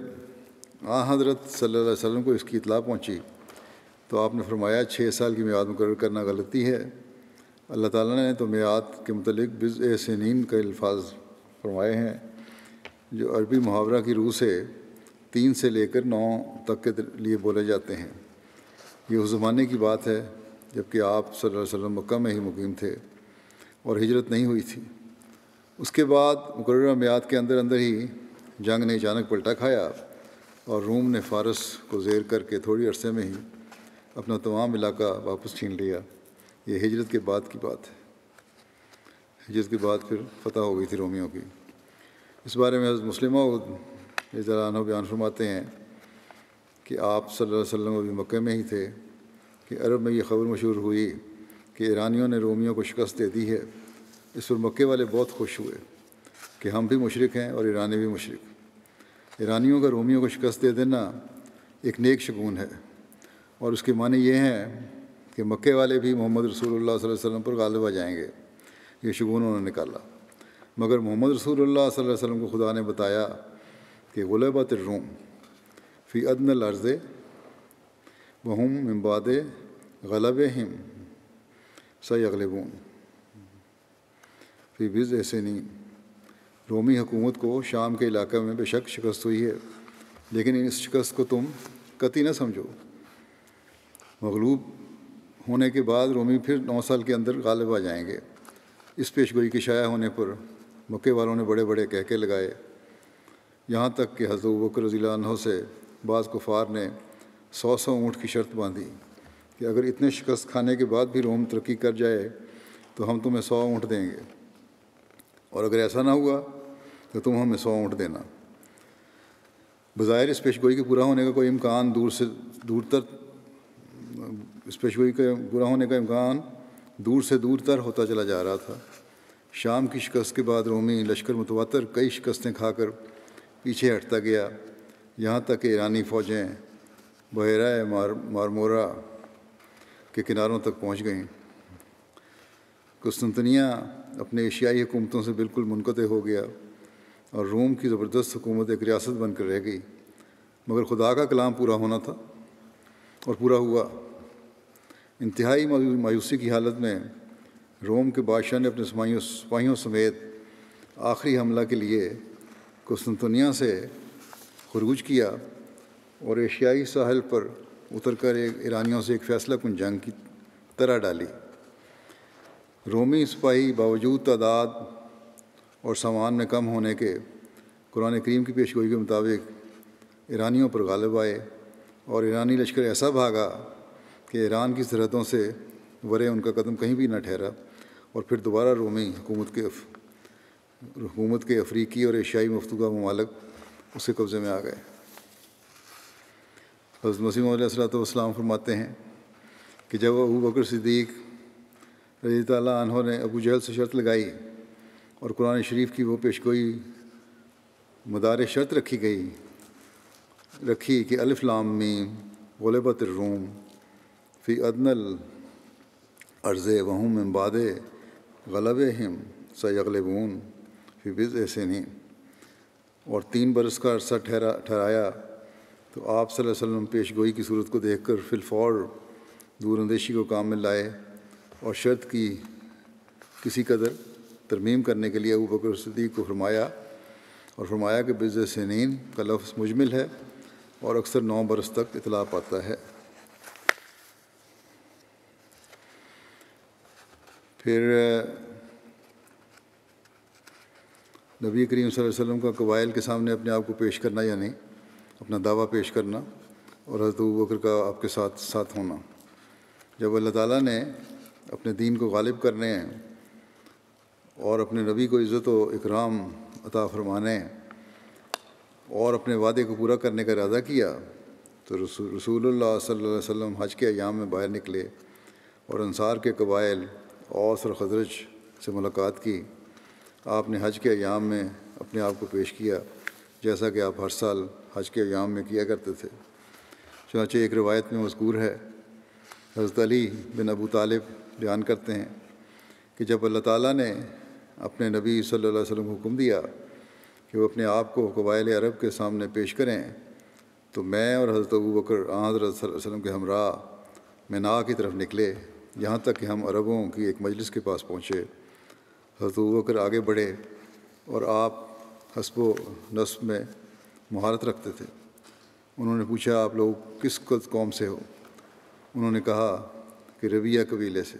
आ हज़रत सल्लल्लाहु अलैहि वसल्लम को इसकी इतला पहुँची तो आपने फरमाया, छः साल की मियाद मुकर करना गलती है। अल्लाह ताला ने तो मियाद के मतलब बिज़ सनीन का अल्फाज फरमाए हैं। जो अरबी मुहावरा की रूह से तीन से लेकर नौ तक के लिए बोले जाते हैं। ये उस ज़माने की बात है, जबकि आप सल्लल्लाहु अलैहि वसल्लम मक्का में ही मुकीम थे और हिजरत नहीं हुई थी। उसके बाद मुकर मियाद के अंदर अंदर ही जंग ने अचानक पलटा खाया और रूम ने फ़ारस को ज़ेर करके थोड़ी अरसे में ही अपना तमाम इलाका वापस छीन लिया। ये हिजरत के बाद की बात है। हिजरत के बाद फिर फतह हो गई थी रोमियों की। इस बारे में मुस्लिम इजरान बयान फरमाते हैं कि आप सल्लल्लाहु अलैहि वसल्लम अभी मक्के में ही थे कि अरब में ये खबर मशहूर हुई कि ईरानियों ने रोमियों को शिकस्त दे दी है। इस पर मक्के वाले बहुत खुश हुए कि हम भी मुशरक हैं और ईरानी भी मुशरक। ईरानियों का रोमियों को शिकस्त दे देना एक नेक शगुन है। और उसके माने ये हैं कि मक्के वाले भी मोहम्मद अलैहि वसल्लम पर गालिब आ जाएँगे। ये शगुन उन्होंने निकाला। मगर मोहम्मद रसूलुल्लाह सल्लल्लाहु अलैहि वसल्लम को खुदा ने बताया कि गुलबत रूम फ़ी अदन अर्ज़ वहम मबाद गलब हिम सगलबून फ़ी बिज़ नहीं रोमी हुकूमत को शाम के इलाके में बेशक शिकस्त हुई है, लेकिन इस शिकस्त को तुम कति न समझो। मगलूब होने के बाद रोमी फिर नौ साल के अंदर गालिब आ जाएँगे। इस पेशगोई के शाया होने पर मक्के वालों ने बड़े बड़े कहके लगाए। यहाँ तक कि हज़रत बकर से बाज़ कुफ़ार ने सौ सौ ऊँट की शर्त बांधी कि अगर इतने शिकस्त खाने के बाद भी रोम तरक्की कर जाए तो हम तुम्हें सौ ऊँट देंगे। और अगर ऐसा ना हुआ तो तुम हमें सौ ऊँट देना। बज़ाहिर इस पेशगोई के पूरा होने का कोई इम्कान दूर से, दूर तक इस पेशगोई के पूरा होने का इम्कान दूर से दूर तर होता चला जा रहा था। शाम की शिकस्त के बाद रोमी लश्कर मुतवातर कई शिकस्तें खाकर पीछे हटता गया। यहाँ तक ईरानी फ़ौजें, बहरा मार, मारमोरा के किनारों तक पहुँच गईं। कुस्तनतनिया अपने एशियाई हुकूमतों से बिल्कुल मुनक़ हो गया और रोम की ज़बरदस्त हुकूमत एक रियासत बनकर रह गई। मगर खुदा का कलाम पूरा होना था और पूरा हुआ। इंतहाई मायूसी की हालत में रोम के बादशाह ने अपने सिपाहियों समेत आखिरी हमला के लिए कुस्तनतनिया से खरूज किया और एशियाई साहल पर उतर कर एक ईरानियों से एक फ़ैसला कन जंग की तरह डाली। रोमी सिपाही बावजूद तादाद और सामान में कम होने के कुरान करीम की पेशगोई के मुताबिक ईरानियों पर गालिब आए और ईरानी लश्कर ऐसा भागा कि ईरान की सरहदों से वरे उनका कदम कहीं भी ना ठहरा और फिर दोबारा रोमी हुकूमत के हुकूमत के अफ्रीकी और एशियाई मफतूका ममालक उसके कब्ज़े में आ गए। हज़रत मसीम सलाम फरमाते हैं कि जब अबू बकर सिद्दीक रज़ी तहों ने अबू जहल से शर्त लगाई और कुरान शरीफ की वो पेशगोई मदार शर्त रखी गई, रखी कि अलिफ लाम मीम, गलबत रूम फ़ी अदनल अर्ज़ वहूम बाद गलब हिम सगलबून फ़ी बिज़ नहीं और तीन बरस का अरसा ठहरा, ठहराया तो आप वसल्लम पेशगोई की सूरत को देखकर फिलफौर दूर अंदेशी को काम में लाए और शर्त की किसी कदर तरमीम करने के लिए अबू बकर को फरमाया और फरमाया कि बिज़ सनीन का लफ्ज़ मुजमिल है और अक्सर नौ बरस तक इतला पाता है। फिर नबी करीम वसल्लम का कबाइल के सामने अपने आप को पेश करना या नहीं अपना दावा पेश करना और हज़रत बकर का आपके साथ साथ होना। जब अल्लाह ताला ने अपने दीन को गालिब करने और अपने नबी को इज़्ज़त व इकराम अता फरमाने और अपने वादे को पूरा करने का इरादा किया तो सल्लल्लाहु अलैहि वसल्लम हज के अयाम में बाहर निकले और अंसार के कबाइल और खजरज से मुलाकात की। आपने हज के अयाम में अपने आप को पेश किया, जैसा कि आप हर साल हज के अयाम में किया करते थे। चुनाचे एक रवायत में मजकूर है, हज़रत अली बिन अबू तालिब बयान करते हैं कि जब अल्लाह ताला ने अपने नबी सल्लल्लाहु अलैहि वसल्लम को हुक्म दिया कि वो अपने आप को कबाइल अरब के सामने पेश करें तो मैं और हज़रत अबू बकर हज़रत वसल्लम के हमरा मीना की तरफ़ निकले। यहाँ तक कि हम अरबों की एक मजलिस के पास पहुँचे। हज़रत आगे बढ़े और आप हसब नस्ब में महारत रखते थे। उन्होंने पूछा, आप लोग किस कौम से हो? उन्होंने कहा, कि रबिया कबीले से।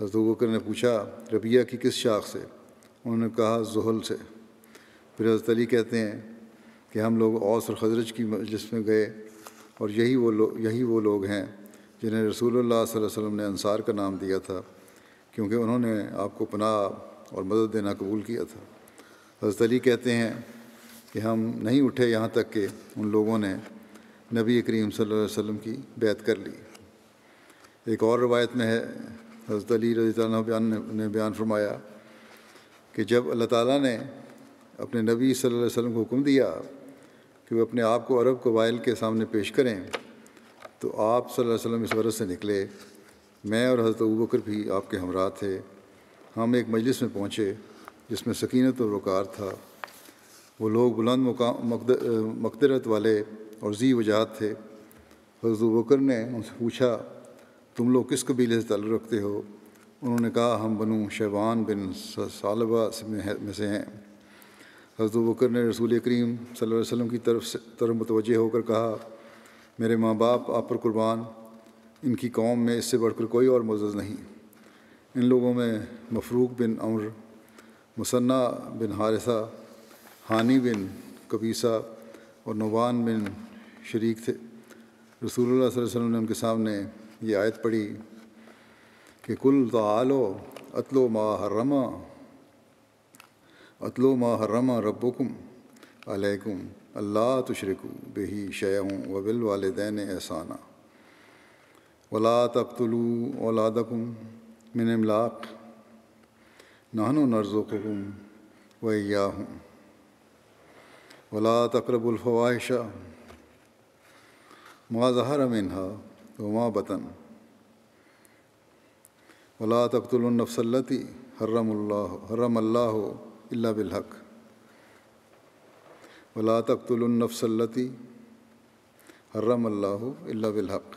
हज़रत ने पूछा, रबिया की किस शाख से? उन्होंने कहा, जहल से। फिर हज़रत अली कहते हैं कि, हम लोग औस और खजरज की मजलिस में गए और यही वो लोग यही वो लोग हैं। जिन्हें अलैहि वसल्लम ने अंसार का नाम दिया था, क्योंकि उन्होंने आपको पनाह और मदद देना कबूल किया था। हज़रत अली कहते हैं कि हम नहीं उठे यहाँ तक कि उन लोगों ने नबी करीम वसल्लम की बैत कर ली। एक और रवायत में है, हज़रत अली रज़ी बयान ने बयान फरमाया कि जब अल्लाह ताला ने अपने नबी सल्लल्लाहु अलैहि वसल्लम को हुक्म दिया कि वह अपने आप को अरब कबाइल के सामने पेश करें तो आप सल्लल्लाहु अलैहि वसल्लम इस वरस से निकले। मैं और हज़रत अबू बकर भी आपके हमरा थे। हम एक मजलिस में पहुँचे, जिसमें सकीनत और वक़ार था। वो लोग बुलंद मकदरत वाले और जी वजाहत थे। हज़रत बकर ने उनसे पूछा, तुम लोग किस कबीले से ताल्लुक़ रखते हो? उन्होंने कहा, हम बनू शैबान बिन सालबा में से हैं। हज़रत बकर ने रसूल करीम सल्लल्लाहु अलैहि वसल्लम की तरफ़ से, तरफ़ मुतवजह होकर कहा मेरे माँ बाप आप पर कुर्बान। इनकी कौम में इससे बढ़कर कोई और मज़ज़ नहीं। इन लोगों में मफरूक बिन अमर, मुसन्ना बिन हारिसा, हानी बिन कबीसा और नुबान बिन शरीक थे। रसूलुल्लाह सल्लल्लाहु अलैहि वसल्लम ने उनके सामने ये आयत पढ़ी कि कुल तालो अतलो मा हर्रमा, अतलो मा हर्रमा रब्बुकुम अलैकुम। अल्लाह तुशरकू बेही शयहूँ वबिल वालदैन एहसाना। वला तख्तलू औलादकुम मिन इमलाक नानो नर्जुकुम वैयाहूँ वला तकरबुलफ़वाहिशा मा ज़हर मिनहा वमा बतन। वला तख्तुलनफ़सलती हर्रमुल्लाह हर्रम अल्लाह इल्ला बिलहक़। वला तख्तुलनफ़सलती हर्रम अल्लाह इल्ला बिलहक़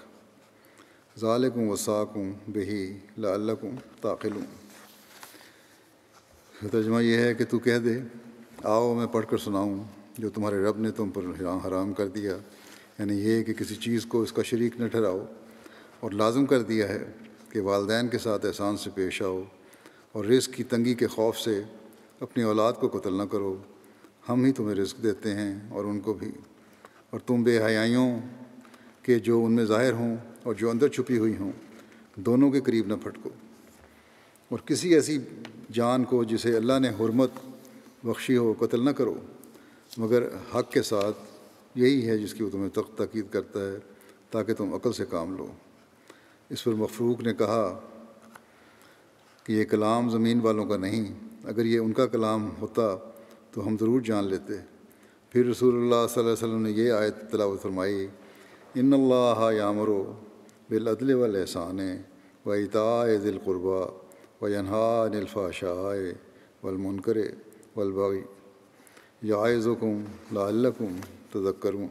ज़ालिकुम वसाकुम बिही लअल्लकुम ताक़िलून। तर्जमा यह है कि तू कह दे, आओ मैं पढ़ कर सुनाऊँ जो तुम्हारे रब ने तुम पर हराम कर दिया। यानी ये कि किसी चीज़ को इसका शरीक न ठहराओ और लाजम कर दिया है कि वालदेन के साथ एहसान से पेश आओ और रिस्क की तंगी के खौफ से अपनी औलाद को कत्ल न करो। हम ही तुम्हें रिस्क देते हैं और उनको भी। और तुम बेहयाइयों के जो उनमें ज़ाहिर हों और जो अंदर छुपी हुई हों, दोनों के करीब न फटको। और किसी ऐसी जान को जिसे अल्लाह ने हरमत बख्शी हो, कत्ल न करो, मगर हक के साथ यही है जिसकी वो तुम्हें तक तकीद करता है, ताकि तुम अकल से काम लो। इस पर मफरूक ने कहा कि ये कलाम ज़मीन वालों का नहीं, अगर ये उनका कलाम होता तो हम ज़रूर जान लेते फिर अलैहि वसल्लम ने ये आयत तलावत फरमाई इन अल्लाह यामरो बिलअदल वल एहसान व इताए दिल क़ुरबा व यनहा अनिलफ़ाशाए वलमुनकर वलबगी याज़ुकुम लाकुम तदक्करून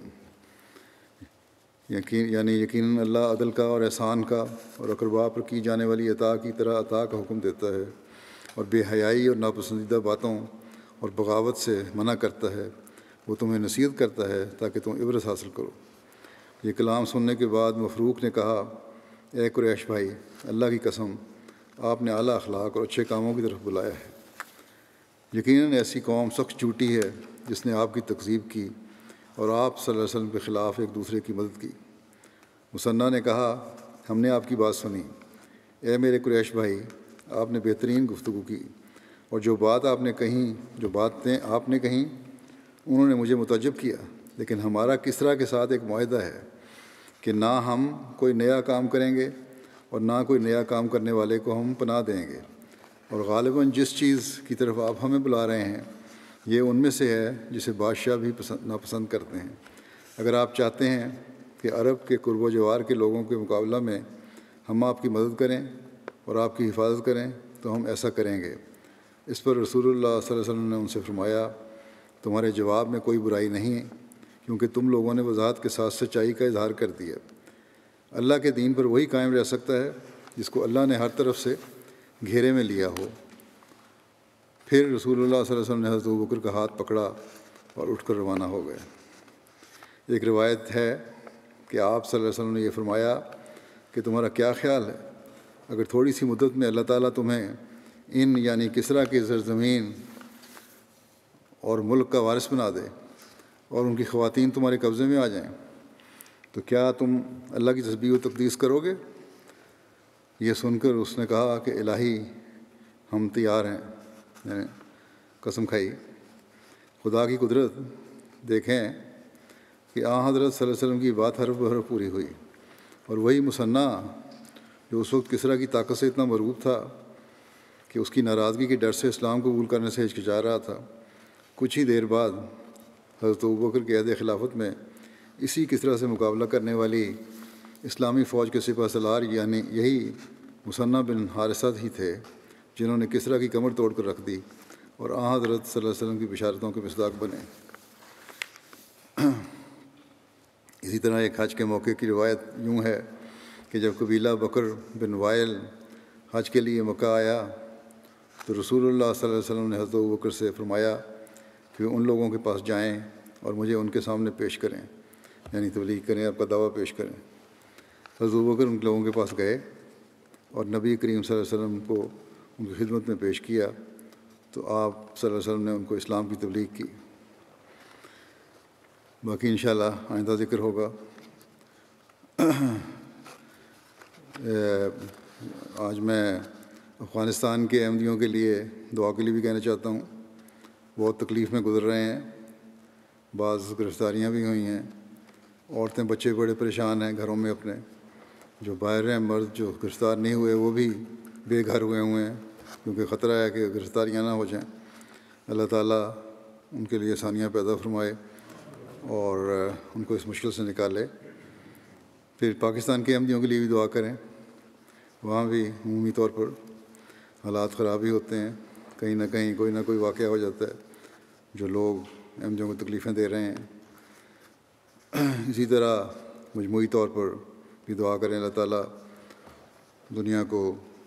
यकीन, यानी यकीन अल्लाह अदल का और एहसान का और अकरबा पर की जाने वाली अता की तरह अता का हुक्म देता है। और बेहयाई और नापसंदीदा बातों और बगावत से मना करता है, वो तुम्हें नसीहत करता है ताकि तुम इबरत हासिल करो। ये कलाम सुनने के बाद मफरूक ने कहा, ए कुरैश भाई, अल्लाह की कसम, आपने आला अखलाक और अच्छे कामों की तरफ़ बुलाया है। यकीन ऐसी कौम सख्त झूठी है जिसने आपकी तकजीब की और आप वसल्लम के ख़िलाफ़ एक दूसरे की मदद की। मुसन्ना ने कहा, हमने आपकी बात सुनी। ए मेरे कुरैश भाई, आपने बेहतरीन गुफ्तु की। और जो बात आपने कही, जो बातें आपने कहीं, उन्होंने मुझे मुतजब किया। लेकिन हमारा किस तरह के साथ एक माहा है कि ना हम कोई नया काम करेंगे और ना कोई नया काम करने वाले को हम पना देंगे। और गालिबा जिस चीज़ की तरफ़ आप हमें बुला रहे हैं, ये उनमें से है जिसे बादशाह भी पसंद, नापसंद करते हैं। अगर आप चाहते हैं कि अरब के कुर्ब जवार के लोगों के मुकाबला में हम आपकी मदद करें और आपकी हिफाजत करें तो हम ऐसा करेंगे। इस पर रसूलुल्लाह सल्लल्लाहु अलैहि वसल्लम ने उनसे फरमाया, तुम्हारे जवाब में कोई बुराई नहीं है क्योंकि तुम लोगों ने वजाहत के साथ सच्चाई का इजहार कर दिया। अल्लाह के दीन पर वही कायम रह सकता है, जिसको अल्लाह ने हर तरफ़ से घेरे में लिया हो। फिर रसूलुल्लाह सल्लल्लाहु अलैहि वसल्लम ने हज़रत बकर का हाथ पकड़ा और उठकर रवाना हो गए। एक रिवायत है कि आप सल्लल्लाहु अलैहि वसल्लम ने यह फरमाया कि तुम्हारा क्या ख्याल है? अगर थोड़ी सी मुद्दत में अल्लाह ताला तुम्हें इन यानी किसरा की सरजमीन और मुल्क का वारिस बना दे और उनकी ख़वातीन तुम्हारे कब्ज़े में आ जाएँ तो क्या तुम अल्लाह की तस्बी व तकदीस करोगे? ये सुनकर उसने कहा कि इलाही, हम तैयार हैं। मैंने कसम खाई। खुदा की कुदरत, देखें कि आ हज़रत वसल्लम की बात हर हरफ पूरी हुई और वही मुसन्ना जो उस वक्त किसरा की ताकत से इतना मरूब था कि उसकी नाराज़गी के डर से इस्लाम कबूल करने से हिचकिचा रहा था। कुछ ही देर बाद हज़रत बकर के अहद खिलाफत में इसी किस तरह से मुकाबला करने वाली इस्लामी फ़ौज के सिपा सलार, यानी यही मुसन्ना बिन हारसत ही थे, जिन्होंने किसरा की कमर तोड़ कर रख दी और आ हज़रत वसल्लम की बिशारतों के मसदाक बने। इसी तरह एक हज के मौके की रिवायत यूँ है कि जब कबीला बकर बिन वायल हज के लिए मक्का आया तो रसूलुल्लाह सल्लल्लाहु अलैहि वसल्लम ने हज़रत बकर से फरमाया कि उन लोगों के पास जाएँ और मुझे उनके सामने पेश करें, यानी तबलीग करें, आपका दावा पेश करें। हज़रत बकर उन लोगों के पास गए और नबी करीम वसल्लम को उनकी खिदमत में पेश किया तो आप वसल्लम ने उनको इस्लाम की तबलीग की। बाकी इन आइंदा ज़िक्र होगा। आज मैं अफ़गानिस्तान के अहमदियों के लिए दुआ के लिए भी कहना चाहता हूँ। बहुत तकलीफ़ में गुजर रहे हैं। बाज़ गिरफ़्तारियाँ भी हुई हैं। औरतें बच्चे बड़े परेशान हैं घरों में अपने। जो बाहर हैं, मर्द जो गिरफ़्तार नहीं हुए, वो भी बेघर हुए हुए हैं। क्योंकि ख़तरा है कि गिरफ़्तारियाँ ना हो जाएँ। अल्लाह ताला उनके लिए आसानियाँ पैदा फरमाए और उनको इस मुश्किल से निकाले। फिर पाकिस्तान के अहमदियों के लिए भी दुआ करें। वहाँ भी अमूमी तौर पर हालात ख़राब ही होते हैं। कहीं ना कहीं कोई ना कोई वाक़ हो जाता है, जो लोग अहमदियों को तकलीफ़ें दे रहे हैं। इसी तरह मजमू तौर पर भी दुआ करें अल्लाह ताला, दुनिया को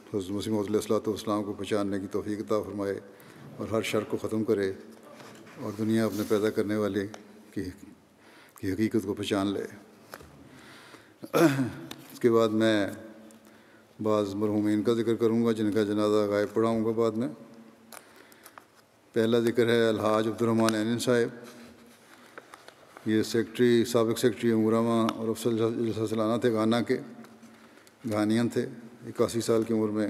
मसीम को पहचानने की तोफ़ी अता फ़रमाए और हर शर को ख़त्म करे और दुनिया अपने पैदा करने वाले की की हकीकत को पहचान ले। इसके बाद मैं बाज़ मरहूमिन का ज़िक्र करूँगा, जिनका जनाजा गायब पढ़ाऊँगा बाद में। पहला ज़िक्र है अलहाज अब्दुलरमान एन साहिब। ये सेक्रेटरी सबक सेक्रटरी उमरामा और अफसल सलाना थे गाना के। घानियन थे, इक्यासी साल की उम्र में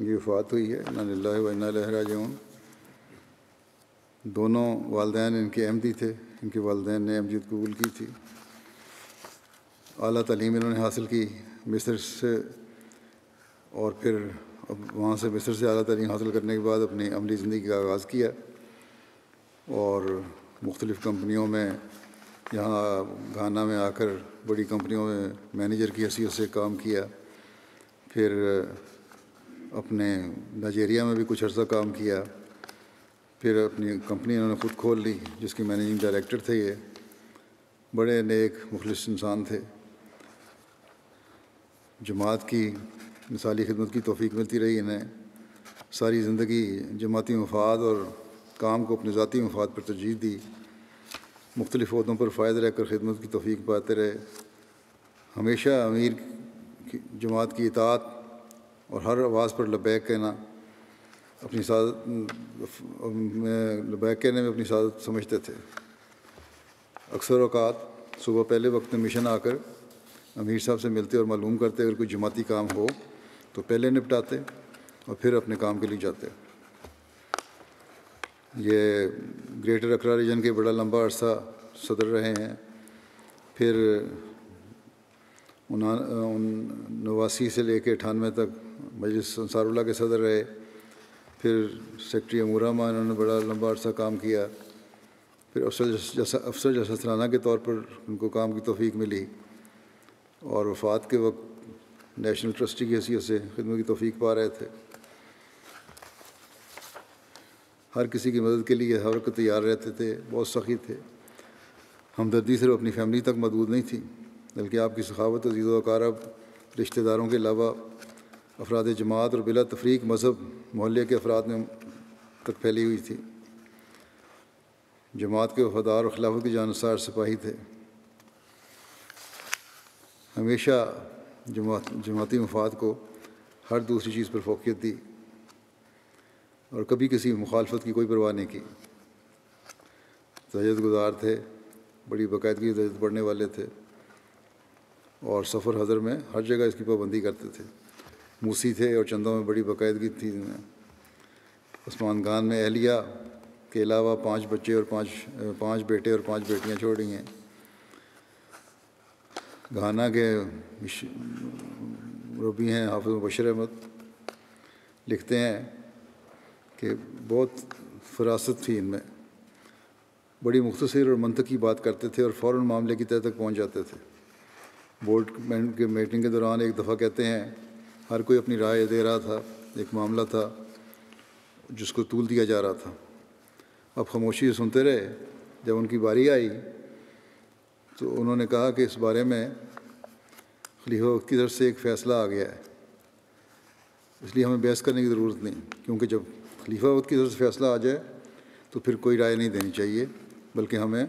ये वफात हुई है। ना वन्ना लहराजून दोनों वालदेन इनके अहमदी थे, इनके वालदेन ने अमजद कबूल की थी। अली तलीम इन्होंने हासिल की, मिस्र से और फिर अब वहाँ से मिस्र से अली तलीम हासिल करने के बाद अपनी अमली ज़िंदगी का आगाज़ किया और मुख्तलिफ़ कंपनियों में यहाँ घाना में आकर बड़ी कंपनियों में मैनेजर की हैसियत से काम किया, फिर अपने नाइजेरिया में भी कुछ अर्सा काम किया, फिर अपनी कंपनी इन्होंने ख़ुद खोल ली जिसकी मैनेजिंग डायरेक्टर थे ये। बड़े नेक, मुखलिस इंसान थे। जमात की मिसाली खिदमत की तोफ़ी मिलती रही इन्हें। सारी ज़िंदगी जमाती मफाद और काम को अपने ज़ाती मफाद पर तरजीह दी। मुख्तलिफ़ अहदों पर फ़ायद रहकर खिदमत की तोफ़ी पाते रहे। हमेशा अमीर जमात की इतात और हर आवाज़ पर लबैक कहना, अपनी सादत लबैक कहने में अपनी सादत समझते थे। अक्सर अवकात सुबह पहले वक्त में मिशन आकर अमीर साहब से मिलते और मालूम करते अगर कोई जमाती काम हो तो पहले निपटाते और फिर अपने काम के लिए जाते। ये ग्रेटर अकरा रीजन के बड़ा लंबा अरसा सदर रहे हैं। फिर उन नवासी से लेकर अठानवे तक मजलिस अंसारुल्लाह के सदर रहे। फिर सेक्रेटरी अमूरामा इन्होंने बड़ा लंबा अरसा काम किया। फिर अफसर जैसा अफसर जैसा सलाना के तौर पर उनको काम की तोफ़ी मिली। और वफ़ात के वक्त नेशनल ट्रस्टी की हैसियत से खिदमत की तोफ़ी पा रहे थे। हर किसी की मदद के लिए हर वक्त तैयार रहते थे, बहुत सखी थे। हमदर्दी सिर्फ़ अपनी फैमिली तक मदूद नहीं थी, बल्कि आपकी सखावत, अज़ीज़ रिश्तेदारों के अलावा अफराद जमात और बिला तफरीक मज़हब, मोहल्ले के अफराद में तक फैली हुई थी। जमात के वफादार और खिलाफत के जानसार सिपाही थे। हमेशा जमात, जमाती मफाद को हर दूसरी चीज़ पर फोकियत दी और कभी किसी मुखालफत की कोई परवाह नहीं की। तजद गुजार थे, बड़ी बाकायदगी तजद पढ़ने वाले थे और सफ़र हज़र में हर जगह इसकी पाबंदी करते थे। मूसी थे और चंदों में बड़ी बाकायदगी थी उस्मान खान में अहलिया के अलावा पाँच बच्चे और पाँच पाँच बेटे और पाँच बेटियाँ छोड़ी हैं। घाना के रबी हैं हाफिज बशर अहमद। लिखते हैं कि बहुत फरासत थी इनमें। बड़ी मुख्तर और मंतक की बात करते थे और फ़ौर मामले की तह तक पहुँच जाते थे। बोर्ड के मीटिंग के दौरान एक दफ़ा कहते हैं, हर कोई अपनी राय दे रहा था, एक मामला था, जिसको तूल दिया जा रहा था। अब खामोशी सुनते रहे, जब उनकी बारी आई तो उन्होंने कहा कि इस बारे में खलीफा की तरफ़ से एक फ़ैसला आ गया है। इसलिए हमें बहस करने की ज़रूरत नहीं, क्योंकि जब खलीफा की तरफ़ से फ़ैसला आ जाए तो फिर कोई राय नहीं देनी चाहिए, बल्कि हमें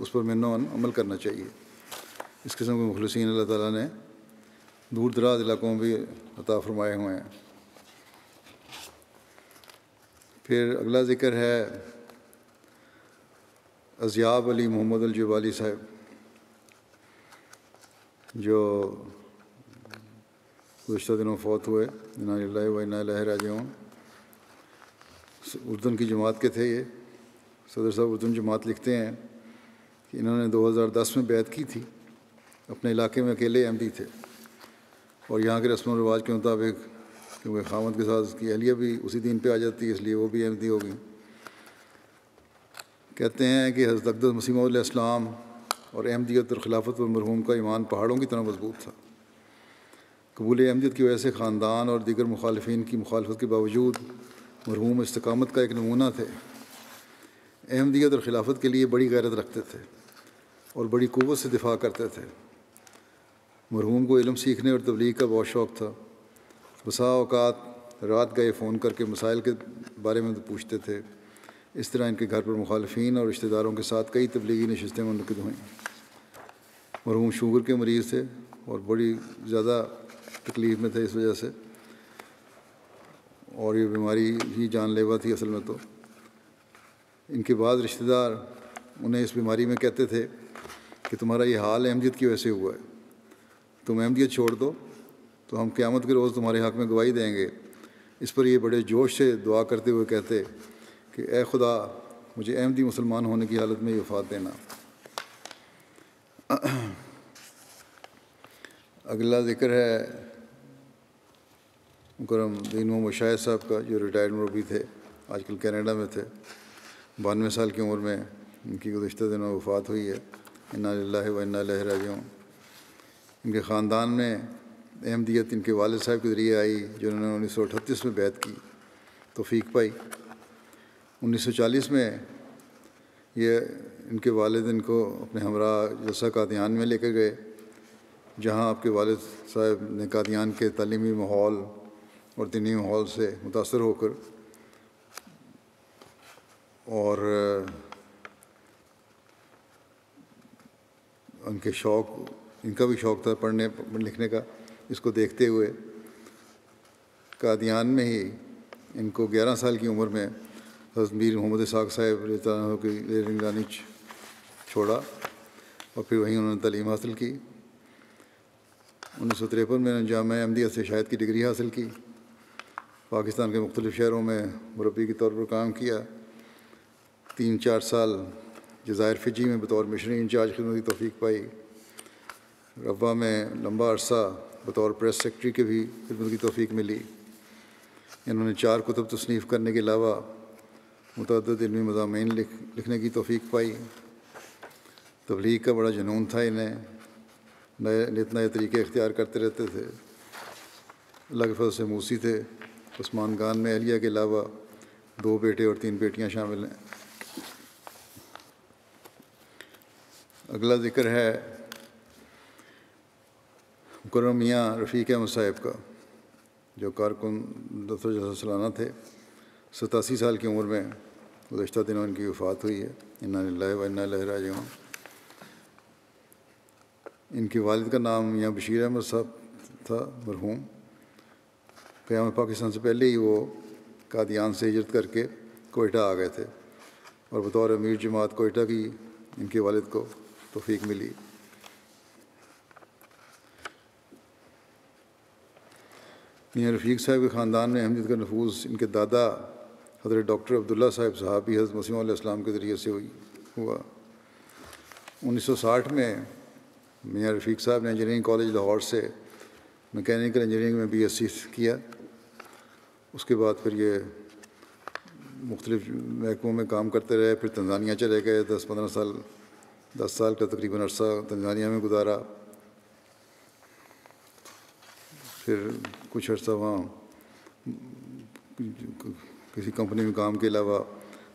उस पर मिन्न अमल करना चाहिए। इस किस्म के मुखलसिन अल्लाह ताला ने दूर दराज इलाकों में भी अता फरमाए हुए हैं। फिर अगला ज़िक्र है अजियाब अली मोहम्मद अलजवाली साहब। जो गुज्तर दिनों फौत हुए इना राजून उर्दन की जमात के थे ये। सदर साहब उर्दन जमात लिखते हैं कि इन्होंने 2010 में बैत की थी। अपने इलाके में अकेले एमडी थे। और यहाँ के रस्म रवाज के मुताबिक, क्योंकि खामद के साथ उसकी अहलिया भी उसी दिन पे आ जाती है, इसलिए वो भी एमडी हो गई। कहते हैं कि हज़रत अकदस मसीम और अहमदियत और खिलाफत और मरहूम का ईमान पहाड़ों की तरह मज़बूत था। कबूल अहमदियत की वजह से ख़ानदान और दीगर मुखालफी की मुखालफत के बावजूद मरहूम इस्तकामत का एक नमूना थे। अहमदियत और खिलाफत के लिए बड़ी गैरत रखते थे और बड़ी क़वत से दिफा करते थे। मरहूम को इलम सीखने और तबलीग का बहुत शौक़ था। बसा अवकात रात गए फ़ोन करके मसाइल के बारे में पूछते थे। इस तरह इनके घर पर मुखालफी और रिश्तेदारों के साथ कई तबलीगी नशस्तें मनद हुई। मरहूम शुगर के मरीज़ थे और बड़ी ज़्यादा तकलीफ़ में थे इस वजह से। और ये बीमारी ही जानलेवा थी असल में तो। इनके बाद रिश्तेदार उन्हें इस बीमारी में कहते थे कि तुम्हारा ये हाल अहमदियत की वजह से हुआ है। तुम अहमदियत छोड़ दो तो हम क़्यामत के रोज़ तुम्हारे हक़ में गवाही देंगे। इस पर ये बड़े जोश से दुआ करते हुए कहते कि ए खुदा, मुझे अहमदी मुसलमान होने की हालत में वफ़ात देना। अगला ज़िक्र है मुकरम दीन मोहम्मद शाहिद साहब का, जो रिटायर्ड मुरबी थे, आजकल कनाडा में थे। बानवे साल की उम्र में इनकी गुज्त दिनों वफ़ात हुई है। इन्ना व इन्ना राजियों इनके ख़ानदान में अहमदियत इनके वाल साहब के ज़रिए आई, जिन्होंने उन्नीस सौ अठतीस में बैत की, तोफ़ीक पाई। उन्नीस सौ चालीस में ये इनके वालिद इनको अपने हमरा जलसा कादियान में लेकर गए, जहाँ आपके वालद साहब ने कादियान के तलीमी माहौल और दीनी माहौल से मुतासर होकर और, उनके शौक़, इनका भी शौक़ था पढ़ने, लिखने का, इसको देखते हुए, कादियान में ही इनको 11 साल की उम्र में हज़रत मीर मोहम्मद साग साहब की छोड़ा, और फिर वहीं उन्होंने तलीम हासिल की। उन्नीस सौ तिरपन में जाम अहमदिया से शायद की डिग्री हासिल की। पाकिस्तान के मुख्तलिफ़ शहरों में मुरबी के तौर पर काम किया। तीन चार साल जज़ायर फ़िजी में बतौर मिशनरी इंचार्ज खिदमत की तोफ़ी पाई। रबा में लंबा अरसा बतौर प्रेस सेक्रेटरी के भी खिदमत की तोफ़ी मिली। इन्होंने चार कुतब तसनीफ़ करने के अलावा मुतद इलमी मजामी लिख, लिखने की तोफ़ी पाई। तबलीग का बड़ा जुनून था इन्हें। नए नित नए तरीके इख्तियार करते रहते थे। अल्लाह के से मूसी थे। उस्मान खान में अहलिया के अलावा दो बेटे और तीन बेटियाँ शामिल हैं। अगला ज़िक्र है मुकरम रफ़ीक अहमद साहब का, जो कारकुन दफ्तर सालाना थे। सतासी साल की उम्र में गुजशत दिनों इनकी वफ़ात हुई है। इन्ना व इन्ना लहराजूँ इनके वालिद का नाम मियाँ बशीर अहमद साहब था, मरहूम। क़्याम पाकिस्तान से पहले ही वो कादियान से हिजरत करके कोयटा आ गए थे और बतौर अमीर जमात कोयटा की इनके वालिद को तोफ़ी मिली। मियाँ रफ़ीक साहब के ख़ानदान में अहमद का नफूज इनके दादा हज़रत डॉक्टर अब्दुल्ला साहब सहाबी हज़रत मसीम के ज़रिए से हुई, हुआ। 1960 में मियाँ रफ़ीक साहब ने इंजीनियरिंग कॉलेज लाहौर से मैकेनिकल इंजीनियरिंग में बी एस सी किया। उसके बाद फिर ये मुख्तलिफ़ महकमों में काम करते रहे, फिर तंजानिया चले गए दस पंद्रह साल, दस साल का तकरीबन अरसा तंजानिया में गुजारा। फिर कुछ अर्सा वहाँ किसी कंपनी में काम के अलावा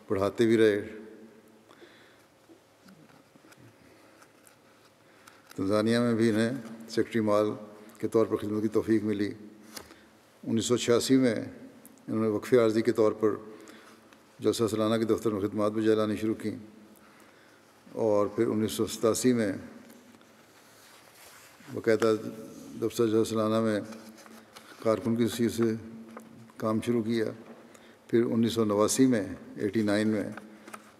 पढ़ाते भी रहे। तंजानिया में भी इन्हें सेक्रेटरी माल के तौर पर खिदमत की तोफ़ी मिली। उन्नीस सौ छियासी में इन्होंने वक्फ़े आर्जी के तौर पर जलसा सालाना के दफ्तर में खदमात भी जलानी शुरू की और फिर उन्नीस सौ सतासी में बाकायदा दफ्तर जलसा सालाना में कारकुन की सी से काम शुरू किया। फिर उन्नीस सौ नवासी में, एटी नाइन में,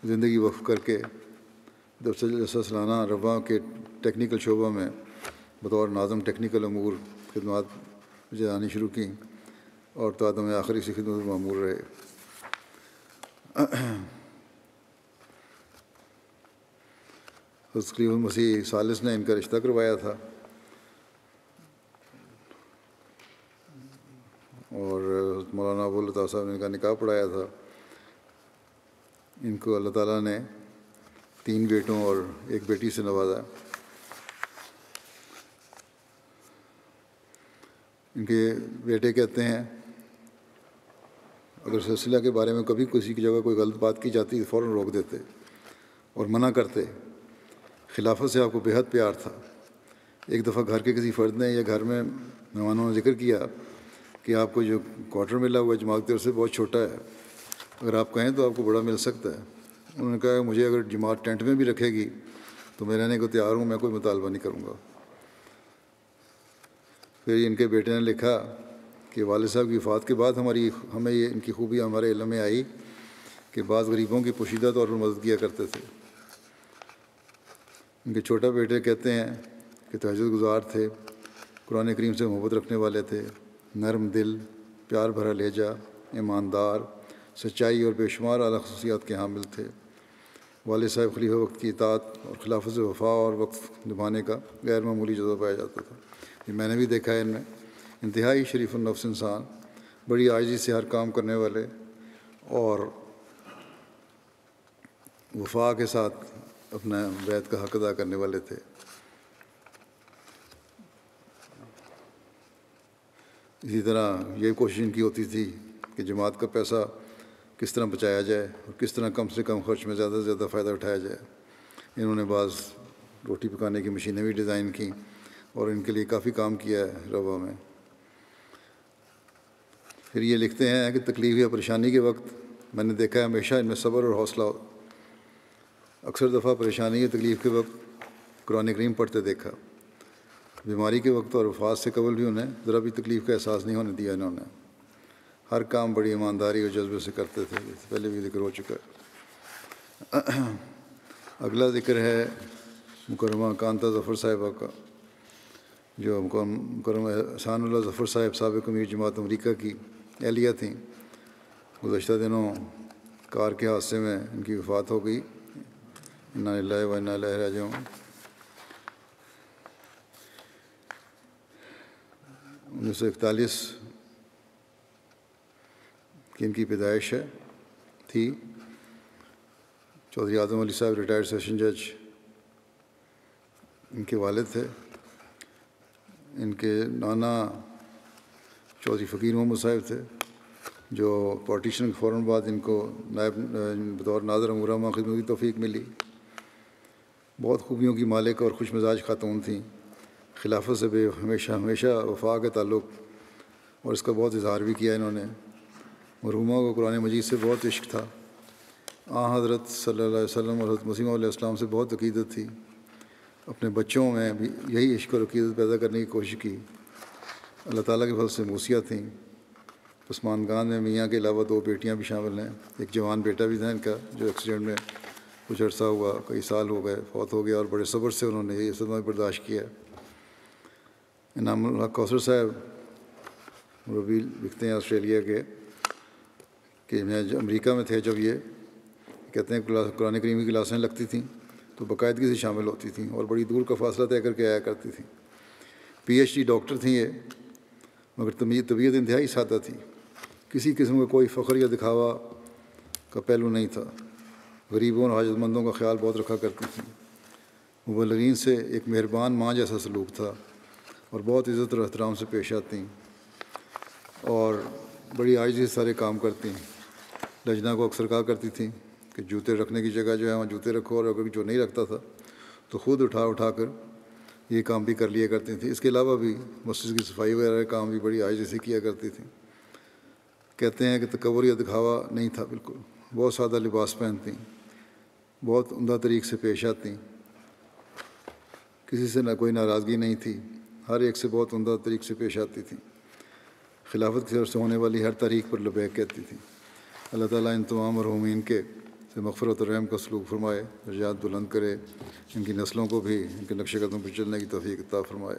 ज़िंदगी वफ करके जलसा सालाना रवा के टेक्निकल शोबा में, बतौर नाजम टेक्निकल अमूर खदमात जलानी शुरू की और तादम आखिरी से खिदमत मामूर रहे। मसीह सालिस ने इनका रिश्ता करवाया था। और मौलाना अबुल साहब ने इनका निकाह पढ़ाया था। इनको अल्लाह ताला ने तीन बेटों और एक बेटी से नवाजा। इनके बेटे कहते हैं, अगर सिलसिला के बारे में कभी किसी की जगह कोई गलत बात की जाती तो फ़ौर रोक देते और मना करते। खिलाफत से आपको बेहद प्यार था। एक दफ़ा घर के किसी फ़र्द ने या घर में मेहमानों ने ज़िक्र किया कि आपको जो क्वार्टर मिला हुआ जमात की तरफ़ से बहुत छोटा है। अगर आप कहें तो आपको बड़ा मिल सकता है। उन्होंने कहा, मुझे अगर जमात टेंट में भी रखेगी तो मैं रहने को तैयार हूँ, मैं कोई मुतालबा नहीं करूँगा। फिर इनके बेटे ने लिखा कि वाल साहब की वफ़ात के बाद हमारी, हमें ये, इनकी खूबी हमारे इलम में आई कि बाज़ गरीबों की पोशीदा तौर पर मदद किया करते थे। इनके छोटा बेटे कहते हैं कि तहजद गुजार थे, कुरान करीम से मोहब्बत रखने वाले थे। नरम दिल, प्यार भरा लहजा, ईमानदार, सच्चाई और बेशुमार अला खसूसियात के हामिल थे। वाल साहब खलीफा वक्त की इतात और खिलाफत से वफा और वक्त निभाने का गैर मामूली जज्बा पाया जाता था। ये मैंने भी देखा है इनमें। इंतहाई शरीफनफ्स इंसान, बड़ी आजी से हर काम करने वाले और वफा के साथ अपना वैद का हक अदा करने वाले थे। इसी तरह ये कोशिश इनकी होती थी कि जमात का पैसा किस तरह बचाया जाए और किस तरह कम से कम खर्च में ज़्यादा से ज़्यादा फ़ायदा उठाया जाए। इन्होंने बाज़ रोटी पकाने की मशीनें भी डिज़ाइन की और इनके लिए काफ़ी काम किया है रवा में। फिर ये लिखते हैं कि तकलीफ़ या परेशानी के वक्त मैंने देखा है हमेशा इनमें सब्र और हौसला अक्सर दफ़ा परेशानी या तकलीफ़ के वक्त कुरान करीम पढ़ते देखा। बीमारी के वक्त और वफात से कबल भी उन्हें, ज़रा भी तकलीफ़ का एहसास नहीं होने दिया इन्होंने। हर काम बड़ी ईमानदारी और जज्बे से करते थे। इससे पहले भी ज़िक्र हो चुका है। अगला ज़िक्र है मुकरमा कांता जफ़र साहिबा का, जो करम एहसान जफ़र साहब सबक अमीर जमात अमरीका की एहलिया थी। गुज्त दिनों कार के हादसे में इनकी वफात हो गई। इन्ना व इन्ना उन्नीस सौ इकतालीस की इनकी पैदाइश है, थी। चौधरी आदम अली साहब रिटायर्ड सेशन जज इनके वालिद थे। इनके नाना चौधरी फ़कीर मोहम्मद साहब थे, जो पार्टीशन के फ़ौर बाद इनको नायब, बतौर नादर अमूरमा खिदमत की तोफ़ी मिली। बहुत खूबियों की मालिक और खुश मिजाज खातून थी। खिलाफत से भी हमेशा हमेशा वफा का ताल्लुक़ और इसका बहुत इजहार भी किया इन्होंने। मरहुमा को कुरान मजीद से बहुत इश्क था। आ हज़रत वसल्लम और मसीम से बहुत अकीदत थी। अपने बच्चों में भी यही इश्क और अकीदत पैदा करने की कोशिश की। अल्लाह ताला के फल से मूसिया थी। उस्मान खान में मियाँ के अलावा दो बेटियाँ भी शामिल हैं। एक जवान बेटा भी था इनका जो एक्सीडेंट में कुछ अर्सा हुआ, कई साल हो गए, फौत हो गया और बड़े सब्र से उन्होंने ये सदमा बर्दाश्त किया। इनाम कौसर साहब रबी लिखते हैं ऑस्ट्रेलिया के, कि मैं अमेरिका में थे जब ये, कहते हैं कुरान करीम की क्लासें लगती थी तो बाकायदगी से शामिल होती थी और बड़ी दूर का फासला तय करके आया करती थी। पीएचडी डॉक्टर थी ये, मगर तबीयत इंतहाई सादा थी। किसी किस्म का कोई फ़ख्र या दिखावा का पहलू नहीं था। गरीबों और हाजतमंदों का ख्याल बहुत रखा करती थी। मुबलगिन से एक मेहरबान माँ जैसा सलूक था। और बहुत इज़्ज़त और एहतराम से पेश आती और बड़ी आयजी सारे काम करती हैं। लजना को अक्सर कहा करती थी कि जूते रखने की जगह जो है वहाँ जूते रखो और अगर जो नहीं रखता था तो ख़ुद उठा उठा कर ये काम भी कर लिया करती थी। इसके अलावा भी मस्जिद की सफ़ाई वगैरह काम भी बड़ी आयजी से किया करती थी। कहते हैं कि तकबर या दिखावा नहीं था बिल्कुल। बहुत सादा लिबास पहनती बहुत उमदा तरीक से पेश आती किसी से ना कोई नाराज़गी नहीं थी। हर एक से बहुत उमदा तरीक से पेश आती थी। खिलाफत की तरफ़ से होने वाली हर तारीख पर लबैक कहती थी। अल्लाह ताला इन तमाम और मरहूमिन के से मफ़रत रहम का सलूक फरमाए दर्जात बुलंद करे, इनकी नस्लों को भी, इनके नक्श कदम पर चलने की तोफ़ी अता फरमाए।